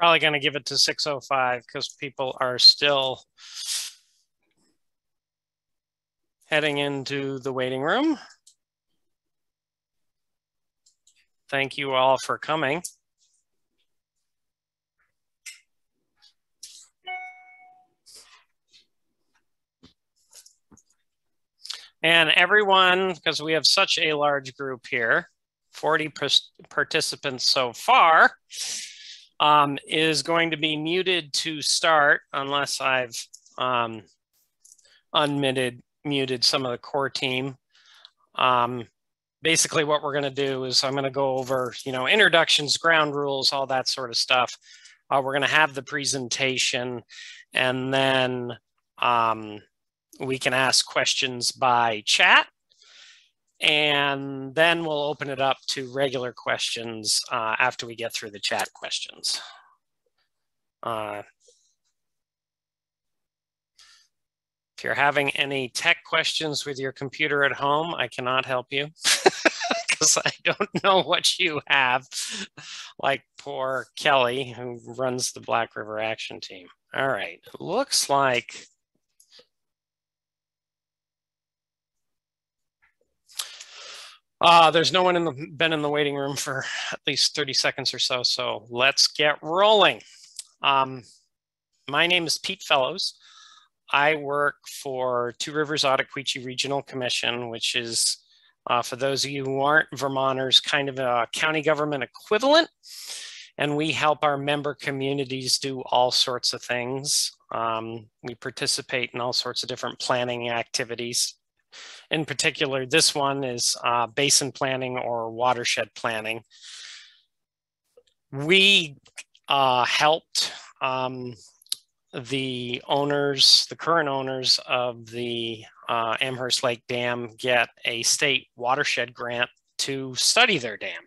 Probably going to give it to 605 because people are still heading into the waiting room. Thank you all for coming. And everyone, because we have such a large group here, 40 participants so far, um, is going to be muted to start unless I've um, unmuted muted some of the core team. Um, basically what we're going to do is I'm going to go over, you know, introductions, ground rules, all that sort of stuff. Uh, we're going to have the presentation and then um, we can ask questions by chat and then we'll open it up to regular questions uh, after we get through the chat questions. Uh, if you're having any tech questions with your computer at home, I cannot help you because I don't know what you have, like poor Kelly, who runs the Black River Action Team. All right, looks like Uh, there's no one in the been in the waiting room for at least 30 seconds or so. So let's get rolling. Um, my name is Pete Fellows. I work for Two Rivers Ottaquechee Regional Commission, which is, uh, for those of you who aren't Vermonters, kind of a county government equivalent. And we help our member communities do all sorts of things. Um, we participate in all sorts of different planning activities in particular, this one is uh, basin planning or watershed planning. We uh, helped um, the owners, the current owners of the uh, Amherst Lake Dam get a state watershed grant to study their dam.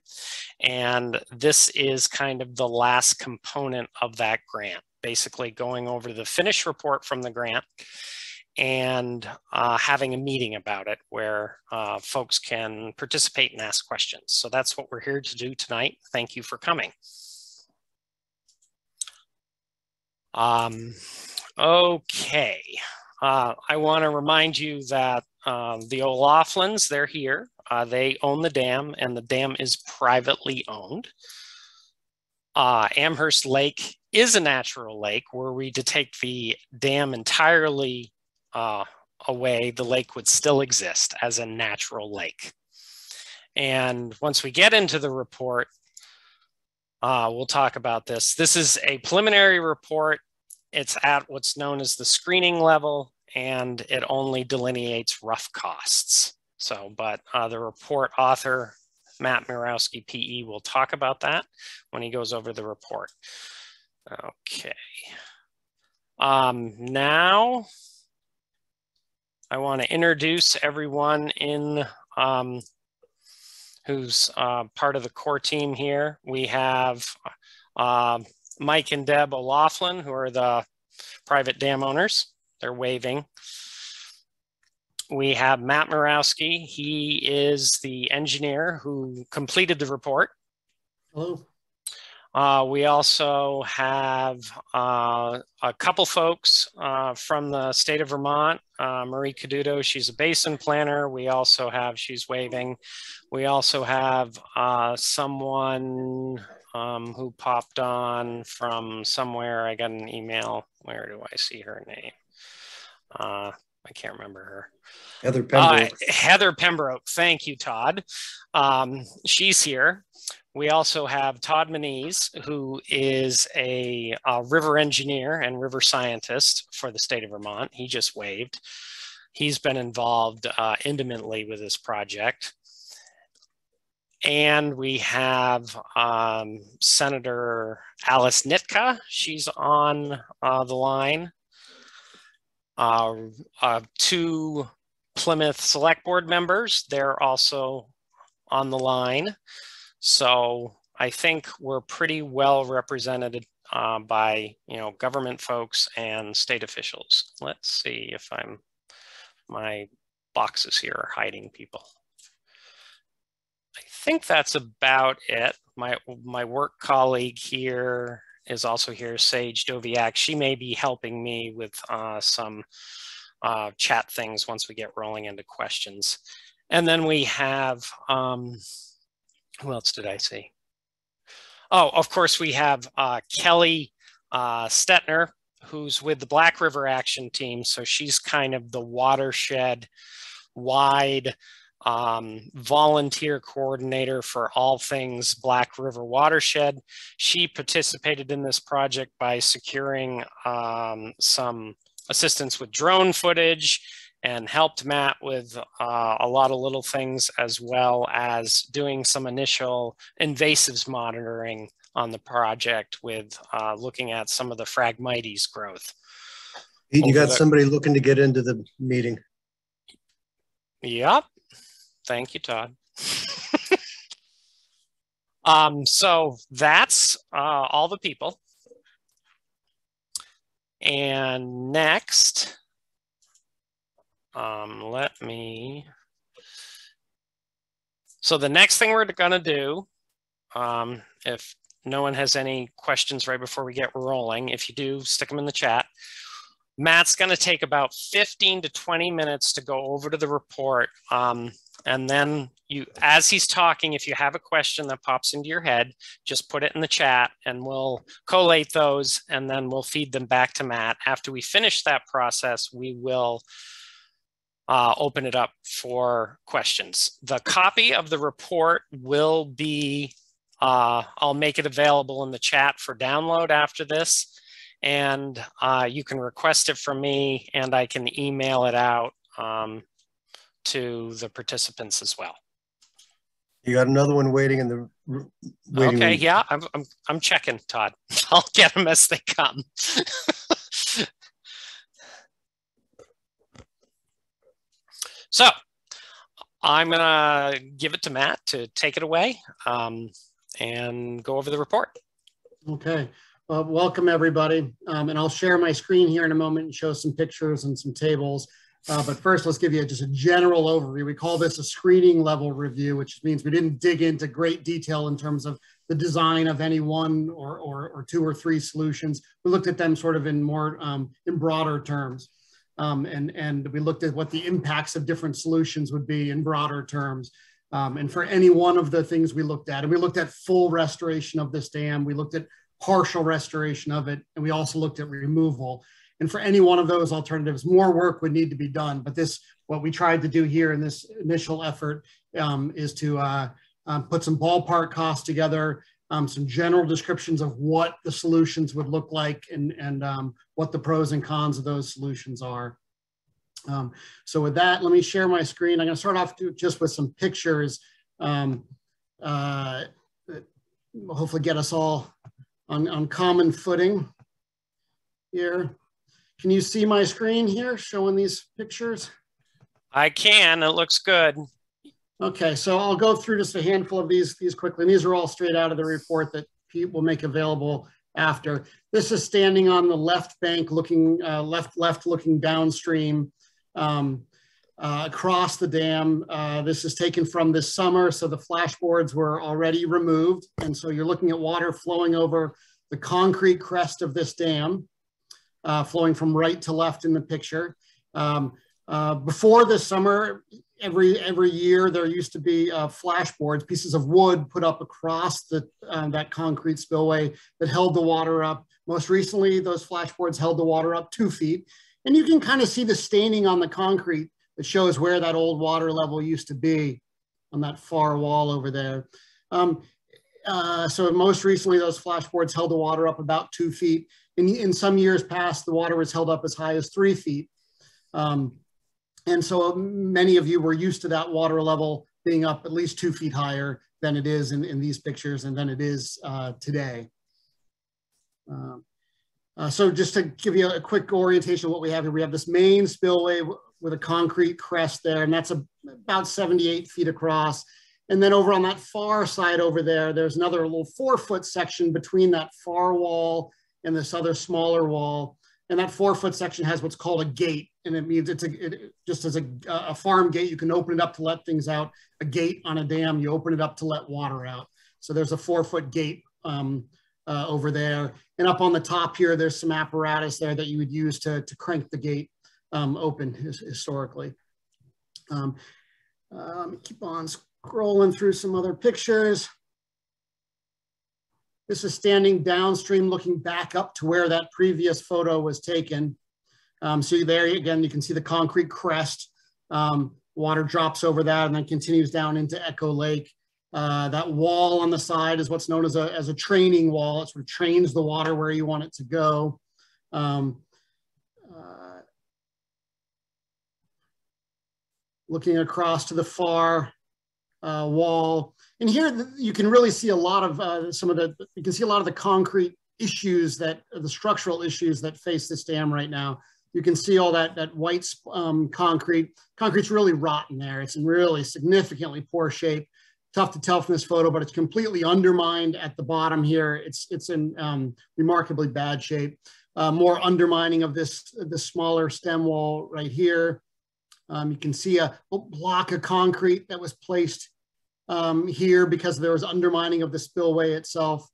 And this is kind of the last component of that grant, basically going over the finished report from the grant and uh, having a meeting about it where uh, folks can participate and ask questions. So that's what we're here to do tonight. Thank you for coming. Um, okay, uh, I want to remind you that um, the O'Laughlins, they're here. Uh, they own the dam and the dam is privately owned. Uh, Amherst Lake is a natural lake were we to take the dam entirely uh, away, the lake would still exist as a natural lake. And once we get into the report, uh, we'll talk about this. This is a preliminary report. It's at what's known as the screening level, and it only delineates rough costs. So, but uh, the report author, Matt Mirowski, PE, will talk about that when he goes over the report. Okay. Um, now, I want to introduce everyone in um, who's uh, part of the core team here. We have uh, Mike and Deb O'Laughlin, who are the private dam owners. They're waving. We have Matt Mirowski. He is the engineer who completed the report. Hello. Uh, we also have uh, a couple folks uh, from the state of Vermont. Uh, Marie Caduto, she's a basin planner. We also have, she's waving. We also have uh, someone um, who popped on from somewhere. I got an email. Where do I see her name? Uh, I can't remember her. Heather Pembroke. Heather Pembroke. Thank you, Todd. Um, she's here. We also have Todd Menees, who is a, a, river engineer and river scientist for the state of Vermont. He just waved. He's been involved uh, intimately with this project. And we have um, Senator Alice Nitka. She's on uh, the line. Uh, uh two Plymouth Select Board members, they're also on the line. So I think we're pretty well represented uh, by you know government folks and state officials. Let's see if I'm my boxes here are hiding people. I think that's about it. My my work colleague here is also here, Sage Doviak. She may be helping me with uh, some uh, chat things once we get rolling into questions. And then we have, um, who else did I see? Oh, of course, we have uh, Kelly uh, Stettner, who's with the Black River Action Team. So she's kind of the watershed wide um, volunteer coordinator for all things Black River Watershed. She participated in this project by securing um, some assistance with drone footage and helped Matt with uh, a lot of little things as well as doing some initial invasives monitoring on the project with uh, looking at some of the Phragmites growth. You got the... somebody looking to get into the meeting. Yep. Thank you, Todd. um, so that's uh, all the people. And next, um, let me, so the next thing we're gonna do, um, if no one has any questions right before we get rolling, if you do, stick them in the chat. Matt's gonna take about 15 to 20 minutes to go over to the report. Um, and then you, as he's talking, if you have a question that pops into your head, just put it in the chat and we'll collate those and then we'll feed them back to Matt. After we finish that process, we will uh, open it up for questions. The copy of the report will be, uh, I'll make it available in the chat for download after this. And uh, you can request it from me and I can email it out um, to the participants as well. You got another one waiting in the waiting Okay, room. yeah, I'm, I'm, I'm checking, Todd. I'll get them as they come. so I'm gonna give it to Matt to take it away um, and go over the report. Okay, well, welcome everybody. Um, and I'll share my screen here in a moment and show some pictures and some tables. Uh, but first, let's give you just a general overview. We call this a screening level review, which means we didn't dig into great detail in terms of the design of any one or, or, or two or three solutions. We looked at them sort of in more, um, in broader terms. Um, and, and we looked at what the impacts of different solutions would be in broader terms. Um, and for any one of the things we looked at, and we looked at full restoration of this dam, we looked at partial restoration of it, and we also looked at removal. And for any one of those alternatives, more work would need to be done. But this, what we tried to do here in this initial effort um, is to uh, um, put some ballpark costs together, um, some general descriptions of what the solutions would look like and, and um, what the pros and cons of those solutions are. Um, so with that, let me share my screen. I'm gonna start off just with some pictures. Um, uh, hopefully get us all on, on common footing here. Can you see my screen here showing these pictures? I can, it looks good. Okay, so I'll go through just a handful of these, these quickly. And these are all straight out of the report that Pete will make available after. This is standing on the left bank looking, uh, left, left looking downstream um, uh, across the dam. Uh, this is taken from this summer, so the flashboards were already removed. And so you're looking at water flowing over the concrete crest of this dam uh, flowing from right to left in the picture. Um, uh, before this summer, every every year there used to be uh, flashboards, pieces of wood put up across the, uh, that concrete spillway that held the water up. Most recently, those flashboards held the water up two feet. And you can kind of see the staining on the concrete that shows where that old water level used to be on that far wall over there. Um, uh, so most recently, those flashboards held the water up about two feet in, in some years past, the water was held up as high as three feet. Um, and so many of you were used to that water level being up at least two feet higher than it is in, in these pictures and than it is uh, today. Um, uh, so just to give you a quick orientation of what we have here, we have this main spillway with a concrete crest there, and that's a, about 78 feet across. And then over on that far side over there, there's another little four foot section between that far wall and this other smaller wall. And that four foot section has what's called a gate. And it means it's a, it, just as a, a farm gate, you can open it up to let things out. A gate on a dam, you open it up to let water out. So there's a four foot gate um, uh, over there. And up on the top here, there's some apparatus there that you would use to, to crank the gate um, open his, historically. Um, um, keep on scrolling through some other pictures. This is standing downstream looking back up to where that previous photo was taken. Um, so there again, you can see the concrete crest. Um, water drops over that and then continues down into Echo Lake. Uh, that wall on the side is what's known as a, as a training wall. It sort of trains the water where you want it to go. Um, uh, looking across to the far uh, wall. And here you can really see a lot of uh, some of the, you can see a lot of the concrete issues that, the structural issues that face this dam right now. You can see all that, that white um, concrete. Concrete's really rotten there. It's in really significantly poor shape. Tough to tell from this photo, but it's completely undermined at the bottom here. It's, it's in um, remarkably bad shape. Uh, more undermining of this, this smaller stem wall right here. Um, you can see a block of concrete that was placed um, here because there was undermining of the spillway itself.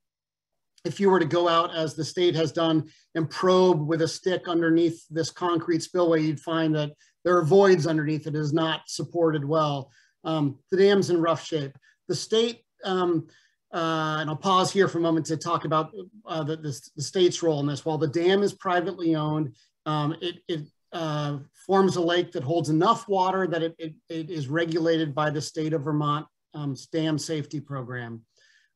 If you were to go out as the state has done and probe with a stick underneath this concrete spillway, you'd find that there are voids underneath it is not supported well. Um, the dam's in rough shape. The state, um, uh, and I'll pause here for a moment to talk about uh, the, the, the, state's role in this. While the dam is privately owned, um, it, it uh, forms a lake that holds enough water that it, it, it is regulated by the state of Vermont um, dam safety program.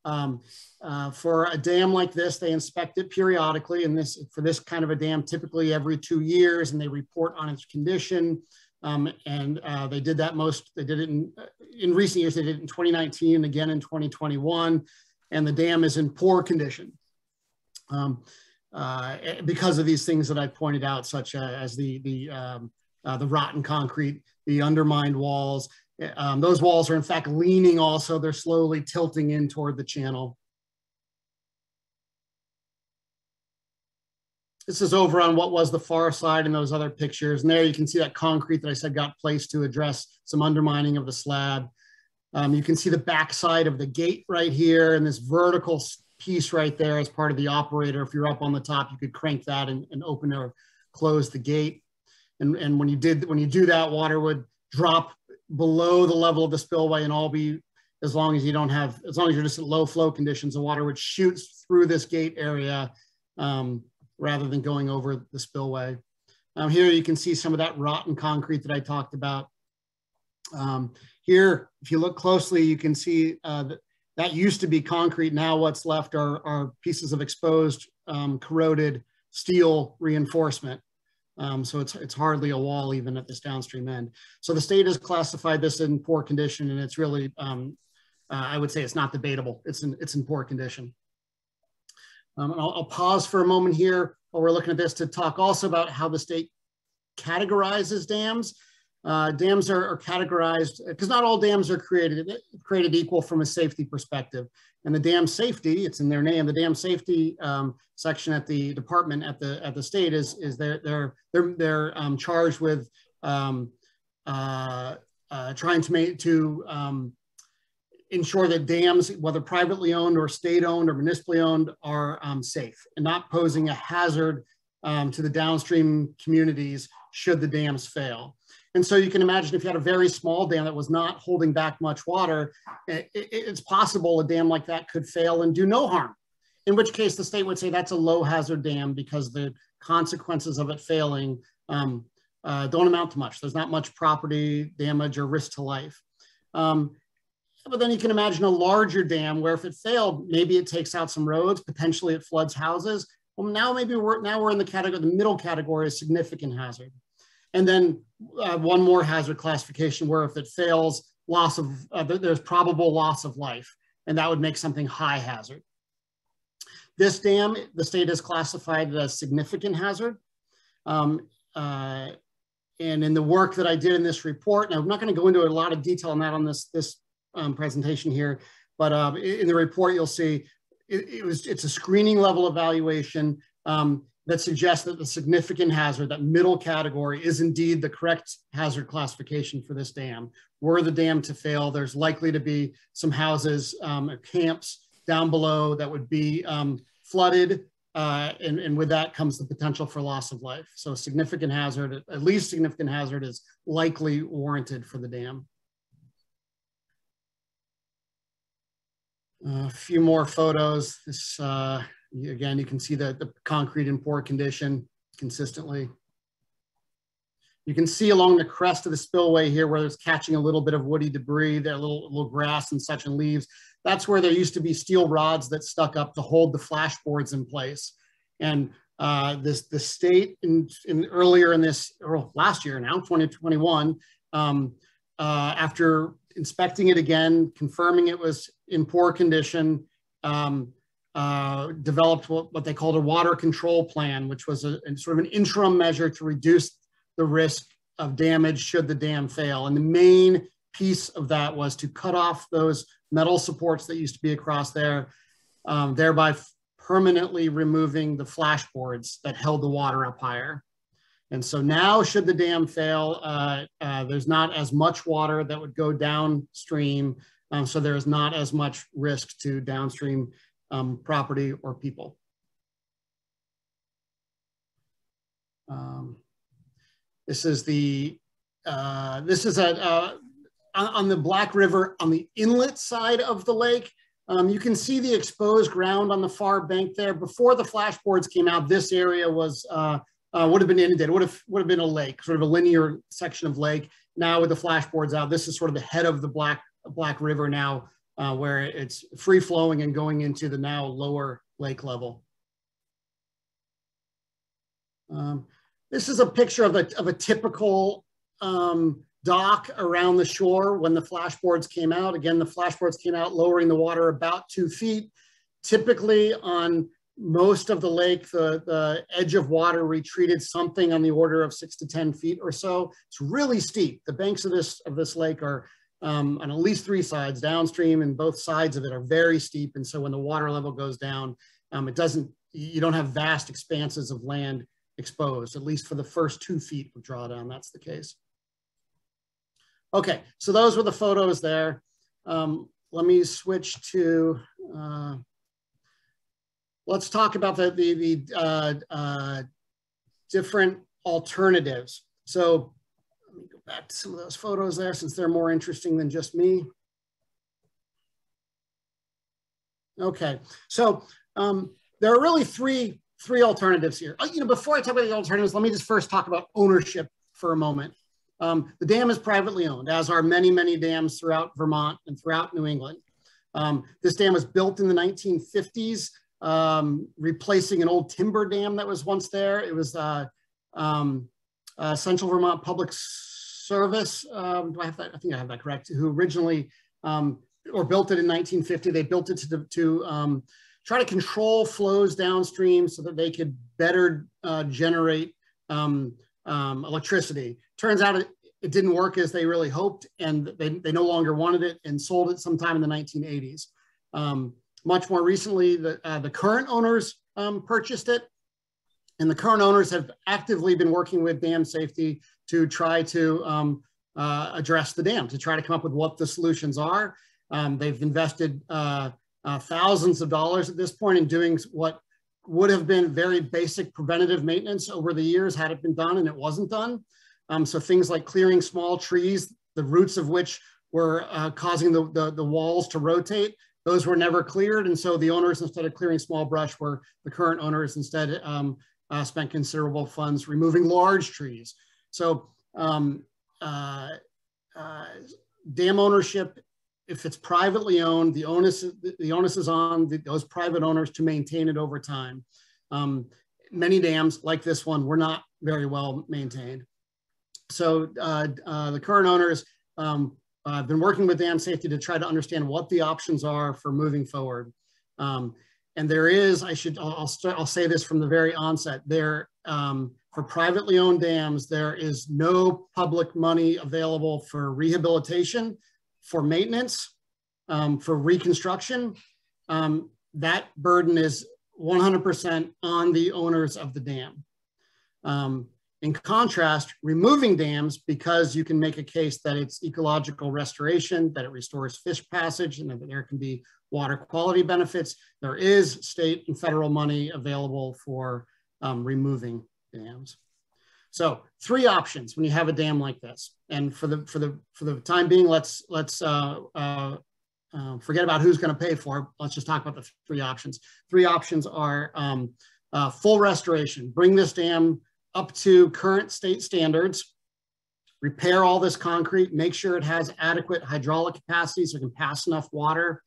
Um, uh, for a dam like this, they inspect it periodically, and this for this kind of a dam, typically every two years, and they report on its condition. Um, and uh, they did that most. They did it in in recent years. They did it in 2019 and again in 2021, and the dam is in poor condition. Um, uh, because of these things that I pointed out, such as the the um, uh, the rotten concrete, the undermined walls, um, those walls are in fact leaning also, they're slowly tilting in toward the channel. This is over on what was the far side in those other pictures. And there you can see that concrete that I said got placed to address some undermining of the slab. Um, you can see the backside of the gate right here and this vertical piece right there as part of the operator. If you're up on the top, you could crank that and, and open or close the gate. And, and when you did, when you do that, water would drop below the level of the spillway and all be, as long as you don't have, as long as you're just at low flow conditions, the water would shoot through this gate area um, rather than going over the spillway. Um, here you can see some of that rotten concrete that I talked about. Um, here, if you look closely, you can see uh, that, that used to be concrete. Now what's left are, are pieces of exposed, um, corroded steel reinforcement. Um, so it's, it's hardly a wall even at this downstream end. So the state has classified this in poor condition and it's really, um, uh, I would say it's not debatable. It's in, it's in poor condition. Um, I'll, I'll, pause for a moment here while we're looking at this to talk also about how the state categorizes dams. Uh, dams are, are categorized because not all dams are created created equal from a safety perspective. And the dam safety, it's in their name, the dam safety um, section at the department at the at the state is is they're they're they're they're um, charged with um, uh, uh, trying to make to um, ensure that dams, whether privately owned or state owned or municipally owned, are um, safe and not posing a hazard um, to the downstream communities should the dams fail. And so you can imagine if you had a very small dam that was not holding back much water, it, it, it's possible a dam like that could fail and do no harm. In which case the state would say that's a low hazard dam because the consequences of it failing um, uh, don't amount to much. There's not much property damage or risk to life. Um, but then you can imagine a larger dam where if it failed, maybe it takes out some roads, potentially it floods houses. Well, now maybe we're now we're in the category, the middle category is significant hazard. And then uh, one more hazard classification where if it fails, loss of, uh, there's probable loss of life, and that would make something high hazard. This dam, the state has classified as significant hazard. Um, uh, and in the work that I did in this report, and I'm not going to go into a lot of detail on that on this, this um, presentation here, but uh, in the report, you'll see it, it, was, it's a screening level evaluation. Um, that suggests that the significant hazard, that middle category, is indeed the correct hazard classification for this dam. Were the dam to fail, there's likely to be some houses, um, camps down below that would be um, flooded, uh, and, and with that comes the potential for loss of life. So significant hazard, at least significant hazard is likely warranted for the dam. A few more photos. This, uh, again, you can see the, the concrete in poor condition consistently. You can see along the crest of the spillway here where there's catching a little bit of woody debris, there little, little grass and such and leaves. That's where there used to be steel rods that stuck up to hold the flashboards in place. And uh, this the state in, in earlier in this, or last year now, 2021, um, uh, after inspecting it again, confirming it was in poor condition, um, uh, developed what, what, they called a water control plan, which was a, a, sort of an interim measure to reduce the risk of damage should the dam fail. And the main piece of that was to cut off those metal supports that used to be across there, um, thereby permanently removing the flashboards that held the water up higher. And so now, should the dam fail, uh, uh, there's not as much water that would go downstream. Um, so there is not as much risk to downstream um, property or people. Um, this is the, uh, this is a, uh, on the Black River on the inlet side of the lake. Um, you can see the exposed ground on the far bank there. Before the flashboards came out, this area was uh, uh, would have been inundated, would have, would have been a lake, sort of a linear section of lake. Now with the flashboards out, this is sort of the head of the Black, Black River now, uh, where it's free flowing and going into the now lower lake level. Um, this is a picture of a, of a typical um, dock around the shore when the flashboards came out. Again, the flashboards came out lowering the water about two feet. Typically on most of the lake, the, the edge of water retreated something on the order of six to 10 feet or so. It's really steep. The banks of this, of this lake are um, on at least three sides downstream and both sides of it are very steep. And so when the water level goes down, um, it doesn't, you don't have vast expanses of land exposed, at least for the first two feet of drawdown, that's the case. Okay, so those were the photos there. Um, let me switch to, uh, let's talk about the, the, the uh, uh, different alternatives. So back to some of those photos there since they're more interesting than just me. Okay, so um, there are really three, three alternatives here. Uh, you know, before I talk about the alternatives, let me just first talk about ownership for a moment. Um, the dam is privately owned, as are many, many dams throughout Vermont and throughout New England. Um, this dam was built in the 1950s um, replacing an old timber dam that was once there. It was uh, um, uh, Central Vermont Public Service. Um, do I have that? I think I have that correct. Who originally um, or built it in 1950. They built it to, to um, try to control flows downstream so that they could better uh, generate um, electricity. Turns out it, it didn't work as they really hoped, and they, they no longer wanted it and sold it sometime in the 1980s. Um, much more recently, the, uh, the current owners um, purchased it. And the current owners have actively been working with dam safety to try to um, uh, address the dam, to try to come up with what the solutions are. Um, they've invested uh, uh, thousands of dollars at this point in doing what would have been very basic preventative maintenance over the years had it been done and it wasn't done. Um, so things like clearing small trees, the roots of which were uh, causing the, the, the, walls to rotate those were never cleared. And so the owners, instead of clearing small brush, were the current owners instead um, uh, spent considerable funds removing large trees. So um, uh, uh, dam ownership, if it's privately owned, the onus, the onus is on the, those private owners to maintain it over time. Um, many dams like this one were not very well maintained. So uh, uh, the current owners um, I've been working with dam safety to try to understand what the options are for moving forward. Um, and there is, I should, I'll, I'll say this from the very onset, there, um, for privately owned dams, there is no public money available for rehabilitation, for maintenance, um, for reconstruction. Um, that burden is 100% on the owners of the dam. Um, in contrast, removing dams because you can make a case that it's ecological restoration, that it restores fish passage, and that there can be water quality benefits. There is state and federal money available for um, removing dams. So three options when you have a dam like this. And for the for the for the time being, let's let's uh, uh, uh, forget about who's going to pay for it. Let's just talk about the three options. Three options are um, uh, full restoration, bring this dam up to current state standards, repair all this concrete, make sure it has adequate hydraulic capacity so it can pass enough water.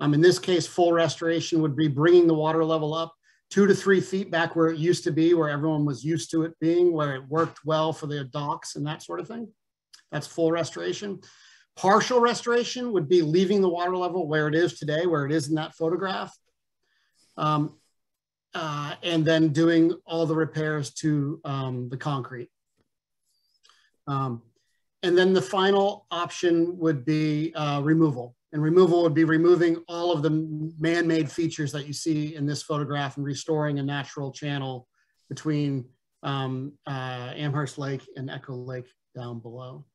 Um, in this case, full restoration would be bringing the water level up two to three feet back where it used to be, where everyone was used to it being, where it worked well for the docks and that sort of thing. That's full restoration. Partial restoration would be leaving the water level where it is today, where it is in that photograph. Um, uh, and then doing all the repairs to um, the concrete. Um, and then the final option would be uh, removal. And removal would be removing all of the man-made features that you see in this photograph and restoring a natural channel between um, uh, Amherst Lake and Echo Lake down below.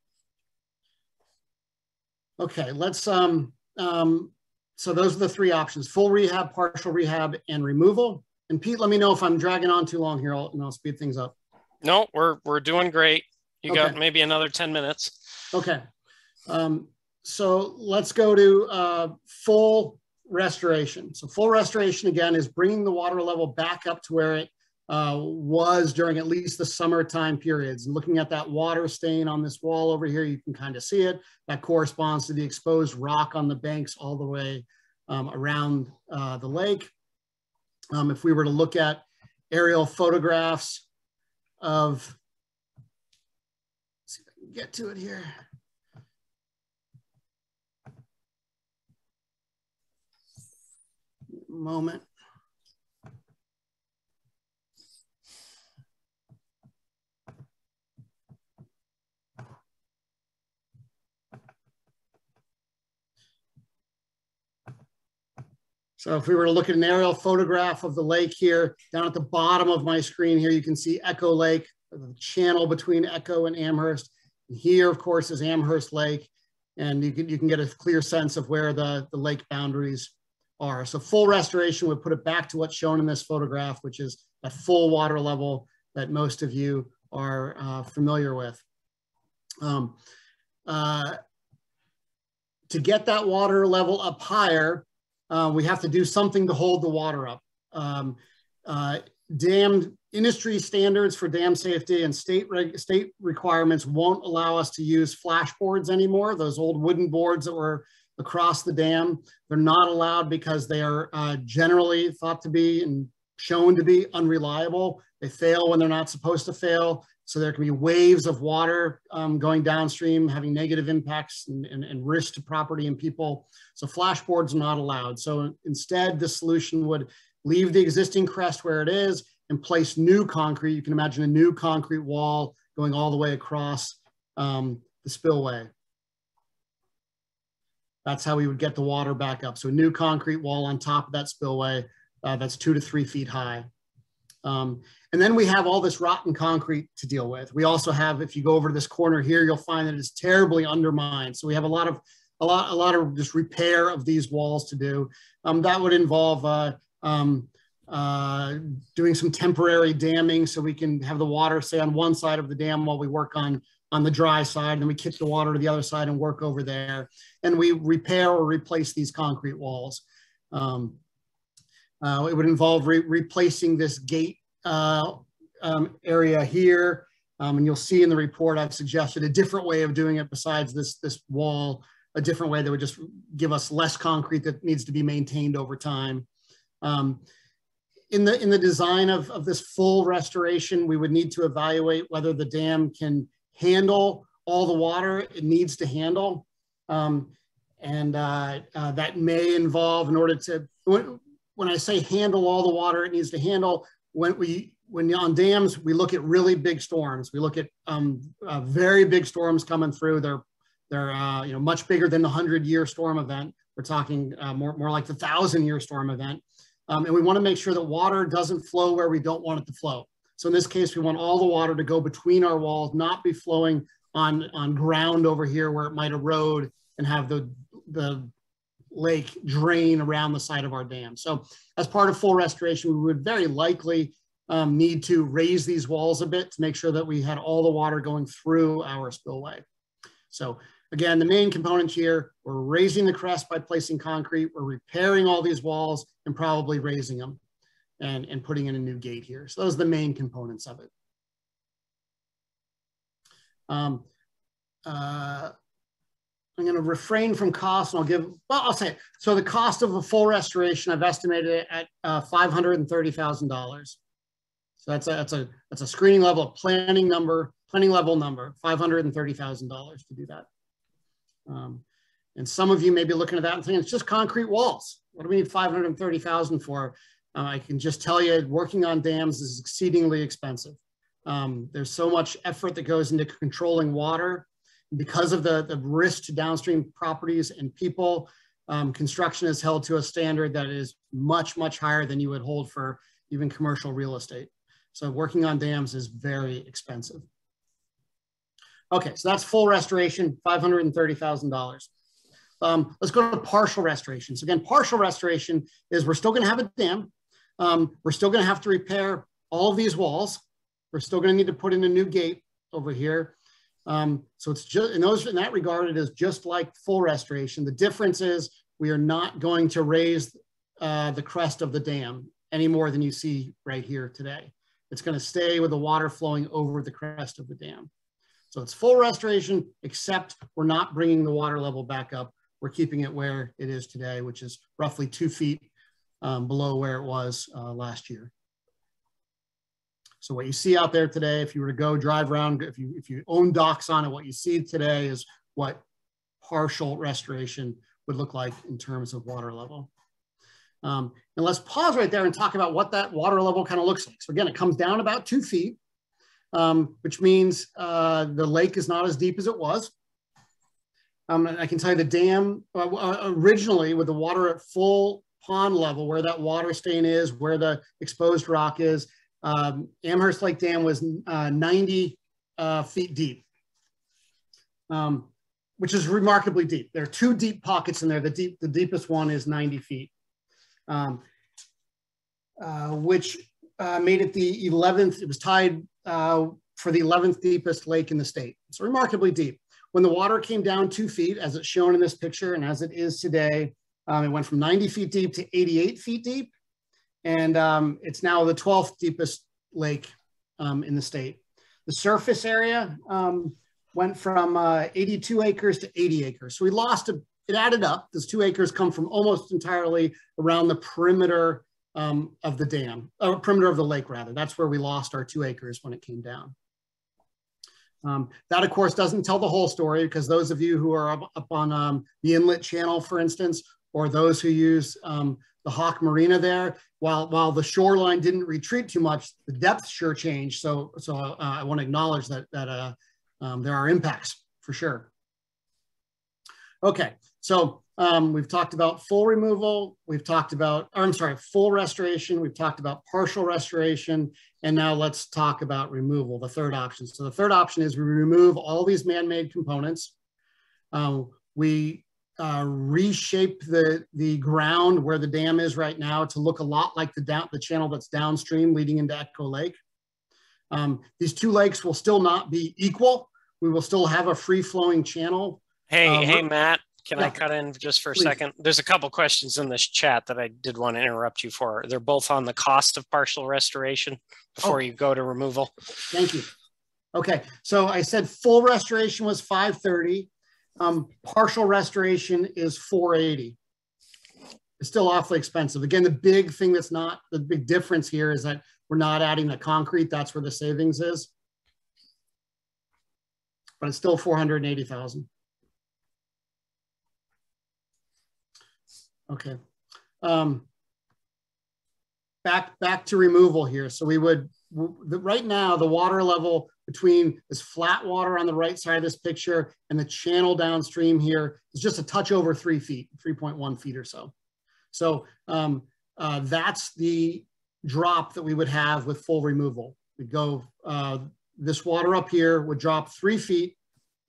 Okay, let's, um, um, so those are the three options, full rehab, partial rehab, and removal. And Pete, let me know if I'm dragging on too long here I'll, and I'll speed things up. No, we're, we're doing great. You Okay. got maybe another 10 minutes. Okay. Um, so let's go to uh, full restoration. So full restoration again is bringing the water level back up to where it uh, was during at least the summertime periods. And looking at that water stain on this wall over here, you can kind of see it. That corresponds to the exposed rock on the banks all the way um, around uh, the lake. Um, if we were to look at aerial photographs of, see if I can get to it here. Moment. So if we were to look at an aerial photograph of the lake here, down at the bottom of my screen here, you can see Echo Lake, the channel between Echo and Amherst. And here, of course, is Amherst Lake. And you can, you can get a clear sense of where the, the lake boundaries are. So full restoration would put it back to what's shown in this photograph, which is at full water level that most of you are uh, familiar with. Um, uh, to get that water level up higher, uh, we have to do something to hold the water up. Um, uh, dam industry standards for dam safety and state state requirements won't allow us to use flash boards anymore. Those old wooden boards that were across the dam, they're not allowed because they are uh, generally thought to be and shown to be unreliable. They fail when they're not supposed to fail. So there can be waves of water um, going downstream, having negative impacts and, and, and risk to property and people. So flashboards are not allowed. So instead, the solution would leave the existing crest where it is and place new concrete. You can imagine a new concrete wall going all the way across um, the spillway. That's how we would get the water back up. So a new concrete wall on top of that spillway uh, that's two to three feet high. Um, and then we have all this rotten concrete to deal with. We also have, if you go over to this corner here, you'll find that it's terribly undermined. So we have a lot of, a lot, a lot of just repair of these walls to do. Um, that would involve uh, um, uh, doing some temporary damming so we can have the water stay on one side of the dam while we work on on the dry side, and then we kick the water to the other side and work over there. And we repair or replace these concrete walls. Um, uh, it would involve re replacing this gate uh, um, area here. Um, and you'll see in the report, I've suggested a different way of doing it besides this, this wall, a different way that would just give us less concrete that needs to be maintained over time. Um, in the, in the design of, of this full restoration, we would need to evaluate whether the dam can handle all the water it needs to handle. Um, and uh, uh, that may involve in order to, when, when I say handle all the water it needs to handle, when we, when on dams, we look at really big storms. We look at um, uh, very big storms coming through. They're, they're uh, you know, much bigger than the 100-year storm event. We're talking uh, more, more like the 1,000-year storm event. Um, and we wanna make sure that water doesn't flow where we don't want it to flow. So in this case, we want all the water to go between our walls, not be flowing on, on ground over here where it might erode and have the, the lake drain around the side of our dam. So as part of full restoration, we would very likely um, need to raise these walls a bit to make sure that we had all the water going through our spillway. So again, the main components here, we're raising the crest by placing concrete, we're repairing all these walls and probably raising them and, and putting in a new gate here. So those are the main components of it. Um, uh, I'm going to refrain from cost and I'll give, well, I'll say, it. so the cost of a full restoration, I've estimated it at uh, $530,000. So that's a, that's a, that's a screening level, planning number, planning level number, $530,000 to do that. Um, and some of you may be looking at that and thinking it's just concrete walls. What do we need 530,000 for? Uh, I can just tell you working on dams is exceedingly expensive. Um, there's so much effort that goes into controlling water. Because of the, the risk to downstream properties and people, um, construction is held to a standard that is much, much higher than you would hold for even commercial real estate. So working on dams is very expensive. Okay, so that's full restoration, $530,000. Um, let's go to partial restoration. So again, partial restoration is we're still gonna have a dam. Um, we're still gonna have to repair all these walls. We're still gonna need to put in a new gate over here. Um, so it's just, in, those, in that regard, it is just like full restoration. The difference is we are not going to raise uh, the crest of the dam any more than you see right here today. It's going to stay with the water flowing over the crest of the dam. So it's full restoration, except we're not bringing the water level back up. We're keeping it where it is today, which is roughly two feet um, below where it was uh, last year. So what you see out there today, if you were to go drive around, if you, if you own docks on it, what you see today is what partial restoration would look like in terms of water level. Um, and let's pause right there and talk about what that water level kind of looks like. So again, it comes down about two feet, um, which means uh, the lake is not as deep as it was. Um, I can tell you the dam uh, uh, originally with the water at full pond level, where that water stain is, where the exposed rock is, um, Amherst Lake Dam was uh, 90 uh, feet deep, um, which is remarkably deep. There are two deep pockets in there. The, deep, the deepest one is 90 feet um, uh, which uh, made it the 11th, it was tied uh, for the 11th deepest lake in the state. It's remarkably deep. When the water came down two feet, as it's shown in this picture and as it is today, um, it went from 90 feet deep to 88 feet deep. And um, it's now the 12th deepest lake um, in the state. The surface area um, went from uh, 82 acres to 80 acres. So we lost a it added up. Those two acres come from almost entirely around the perimeter um, of the dam, or perimeter of the lake rather. That's where we lost our two acres when it came down. Um, that of course doesn't tell the whole story because those of you who are up, up on um, the inlet channel, for instance, or those who use um, the Hawk Marina there, while, while the shoreline didn't retreat too much, the depth sure changed. So, so uh, I want to acknowledge that, that uh, um, there are impacts for sure. Okay, so um, we've talked about full removal, we've talked about, I'm sorry, full restoration, we've talked about partial restoration, and now let's talk about removal, the third option. So the third option is we remove all these man-made components. Um, we uh, reshape the, the ground where the dam is right now to look a lot like the, down, the channel that's downstream leading into Echo Lake. Um, these two lakes will still not be equal. We will still have a free-flowing channel Hey, um, hey, Matt, can yeah. I cut in just for a Please. second? There's a couple questions in this chat that I did want to interrupt you for. They're both on the cost of partial restoration before oh. you go to removal. Thank you. Okay, so I said full restoration was 530. Um, partial restoration is 480. It's still awfully expensive. Again, the big thing that's not, the big difference here is that we're not adding the concrete. That's where the savings is. But it's still 480,000. Okay. Um, back back to removal here. So we would right now the water level between this flat water on the right side of this picture and the channel downstream here is just a touch over three feet, 3.1 feet or so. So um, uh, that's the drop that we would have with full removal. We'd go, uh, this water up here would drop three feet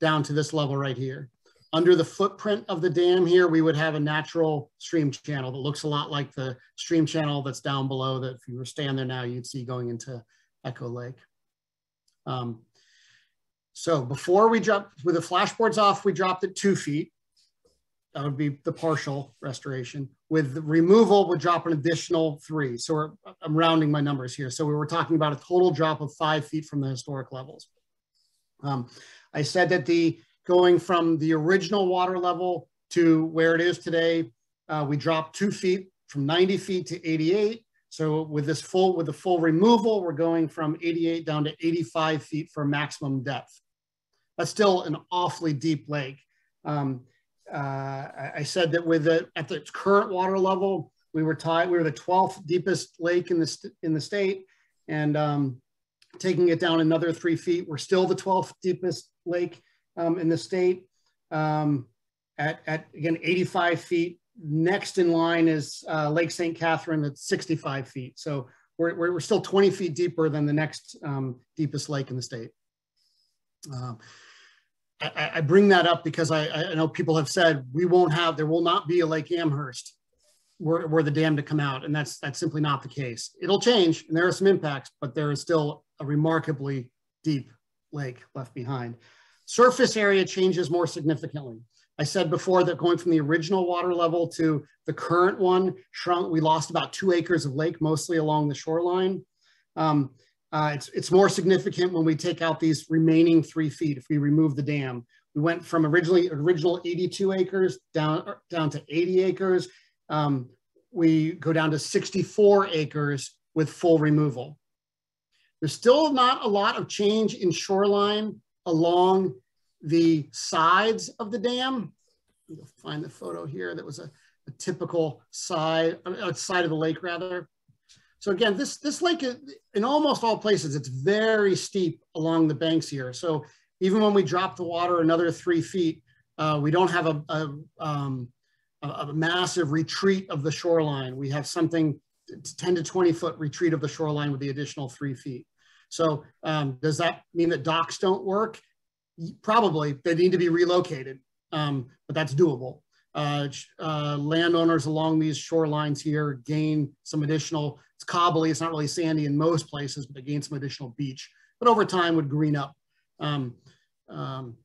down to this level right here. under the footprint of the dam here, we would have a natural stream channel that looks a lot like the stream channel that's down below that if you were standing there now, you'd see going into Echo Lake. Um, so before we dropped, with the flashboards off, we dropped it two feet. That would be the partial restoration. With the removal, we drop an additional three. So I'm rounding my numbers here. So we were talking about a total drop of five feet from the historic levels. Um, I said that the going from the original water level to where it is today, uh, we dropped two feet from 90 feet to 88. So with this full, with the full removal, we're going from 88 down to 85 feet for maximum depth. That's still an awfully deep lake. Um, uh, I said that with the, at the current water level, we were tied, we were the 12th deepest lake in the, in the state. And um, taking it down another three feet, we're still the 12th deepest lake um, in the state um, at, at, again, 85 feet. Next in line is uh, Lake St. Catherine at 65 feet. So we're, we're still 20 feet deeper than the next um, deepest lake in the state. Um, I, I, bring that up because I, I, know people have said we won't have, there will not be a Lake Amherst where, where the dam to come out. And that's, that's simply not the case. It'll change and there are some impacts, but there is still a remarkably deep lake left behind. Surface area changes more significantly. I said before that going from the original water level to the current one shrunk, we lost about two acres of lake, mostly along the shoreline. Um, uh, it's, it's more significant when we take out these remaining three feet, if we remove the dam. We went from originally original 82 acres down, down to 80 acres. Um, we go down to 64 acres with full removal. There's still not a lot of change in shoreline along the sides of the dam. You'll find the photo here that was a, a typical side, uh, side of the lake rather. So again, this, this lake, in almost all places, it's very steep along the banks here. So even when we drop the water another three feet, uh, we don't have a, a, um, a, a, massive retreat of the shoreline. We have something 10 to 20 foot retreat of the shoreline with the additional three feet. So um, does that mean that docks don't work? Probably, they need to be relocated, um, but that's doable. Uh, uh, landowners along these shorelines here gain some additional, it's cobbly, it's not really sandy in most places, but they gain some additional beach, but over time would green up. Um, um,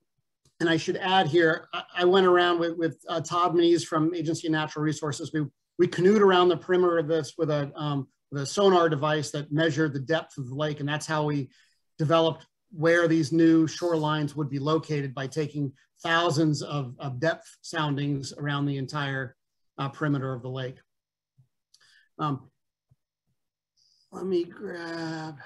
and I should add here, I, I went around with, with uh, Todd Menees from Agency of Natural Resources. We, we canoed around the perimeter of this with a, um, the sonar device that measured the depth of the lake. And that's how we developed where these new shorelines would be located by taking thousands of, of depth soundings around the entire uh, perimeter of the lake. Um, let me grab.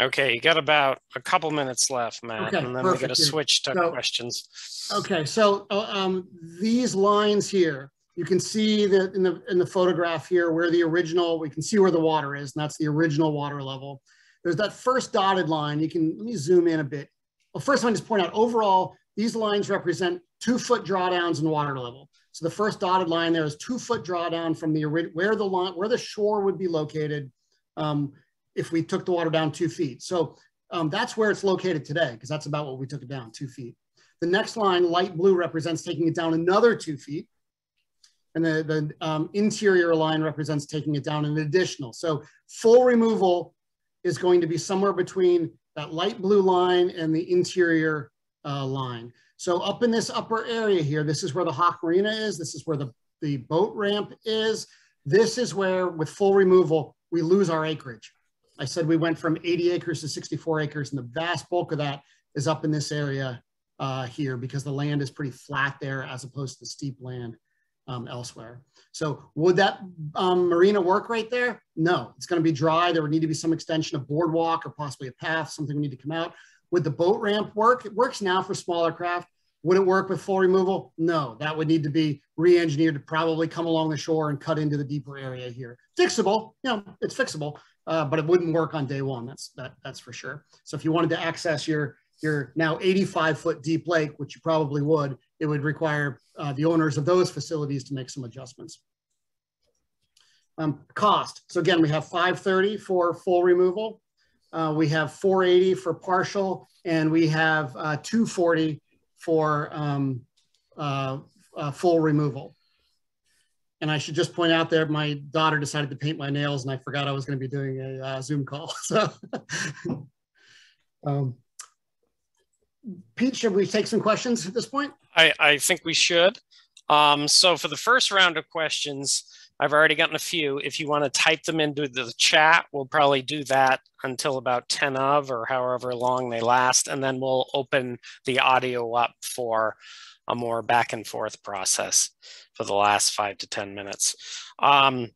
Okay, you got about a couple minutes left, Matt, okay, and then we're going to switch to so, questions. Okay, so uh, um, these lines here, you can see that in the in the photograph here where the original, we can see where the water is, and that's the original water level. There's that first dotted line. You can, let me zoom in a bit. Well, first I just point out, overall, these lines represent two foot drawdowns in water level. So the first dotted line there is two foot drawdown from the where the line, where the shore would be located um, if we took the water down two feet. So um, that's where it's located today, because that's about what we took it down, two feet. The next line, light blue, represents taking it down another two feet. And the, the um, interior line represents taking it down an additional. So full removal is going to be somewhere between that light blue line and the interior uh, line. So up in this upper area here, this is where the Hawk Marina is. This is where the, the boat ramp is. This is where, with full removal, we lose our acreage. I said we went from 80 acres to 64 acres, and the vast bulk of that is up in this area uh, here because the land is pretty flat there as opposed to steep land um, elsewhere. So would that um, marina work right there? No, it's going to be dry. There would need to be some extension of boardwalk or possibly a path, something we need to come out. Would the boat ramp work? It works now for smaller craft. Would it work with full removal? No, that would need to be re-engineered to probably come along the shore and cut into the deeper area here. Fixable, you know, it's fixable, uh, but it wouldn't work on day one. That's that that's for sure. So if you wanted to access your your now 85 foot deep lake, which you probably would, it would require uh, the owners of those facilities to make some adjustments. Um, cost. So again, we have 530 for full removal. uh, we have 480 for partial, and we have uh, 240 for um, uh, uh, full removal. And I should just point out there, my daughter decided to paint my nails, and I forgot I was going to be doing a uh, Zoom call. So, um, Pete, should we take some questions at this point? I, I think we should. Um, so for the first round of questions, I've already gotten a few. If you want to type them into the chat, we'll probably do that until about 10 of or however long they last. And then we'll open the audio up for a more back and forth process for the last five to 10 minutes. Um,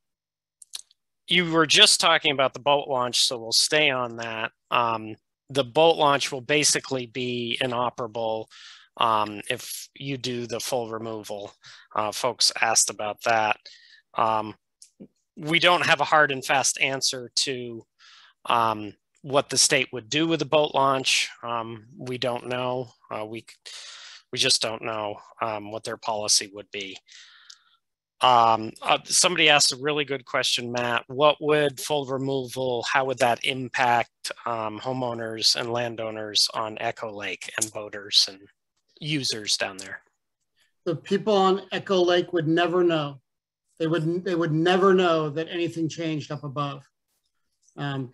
you were just talking about the boat launch, so we'll stay on that. Um, the boat launch will basically be inoperable um, if you do the full removal. Uh, folks asked about that. Um, we don't have a hard and fast answer to um, what the state would do with the boat launch. Um, we don't know. Uh, we we just don't know um, what their policy would be. Um, uh, somebody asked a really good question, Matt. What would full removal, how would that impact um, homeowners and landowners on Echo Lake and boaters and users down there? The people on Echo Lake would never know. They would they would never know that anything changed up above. Um,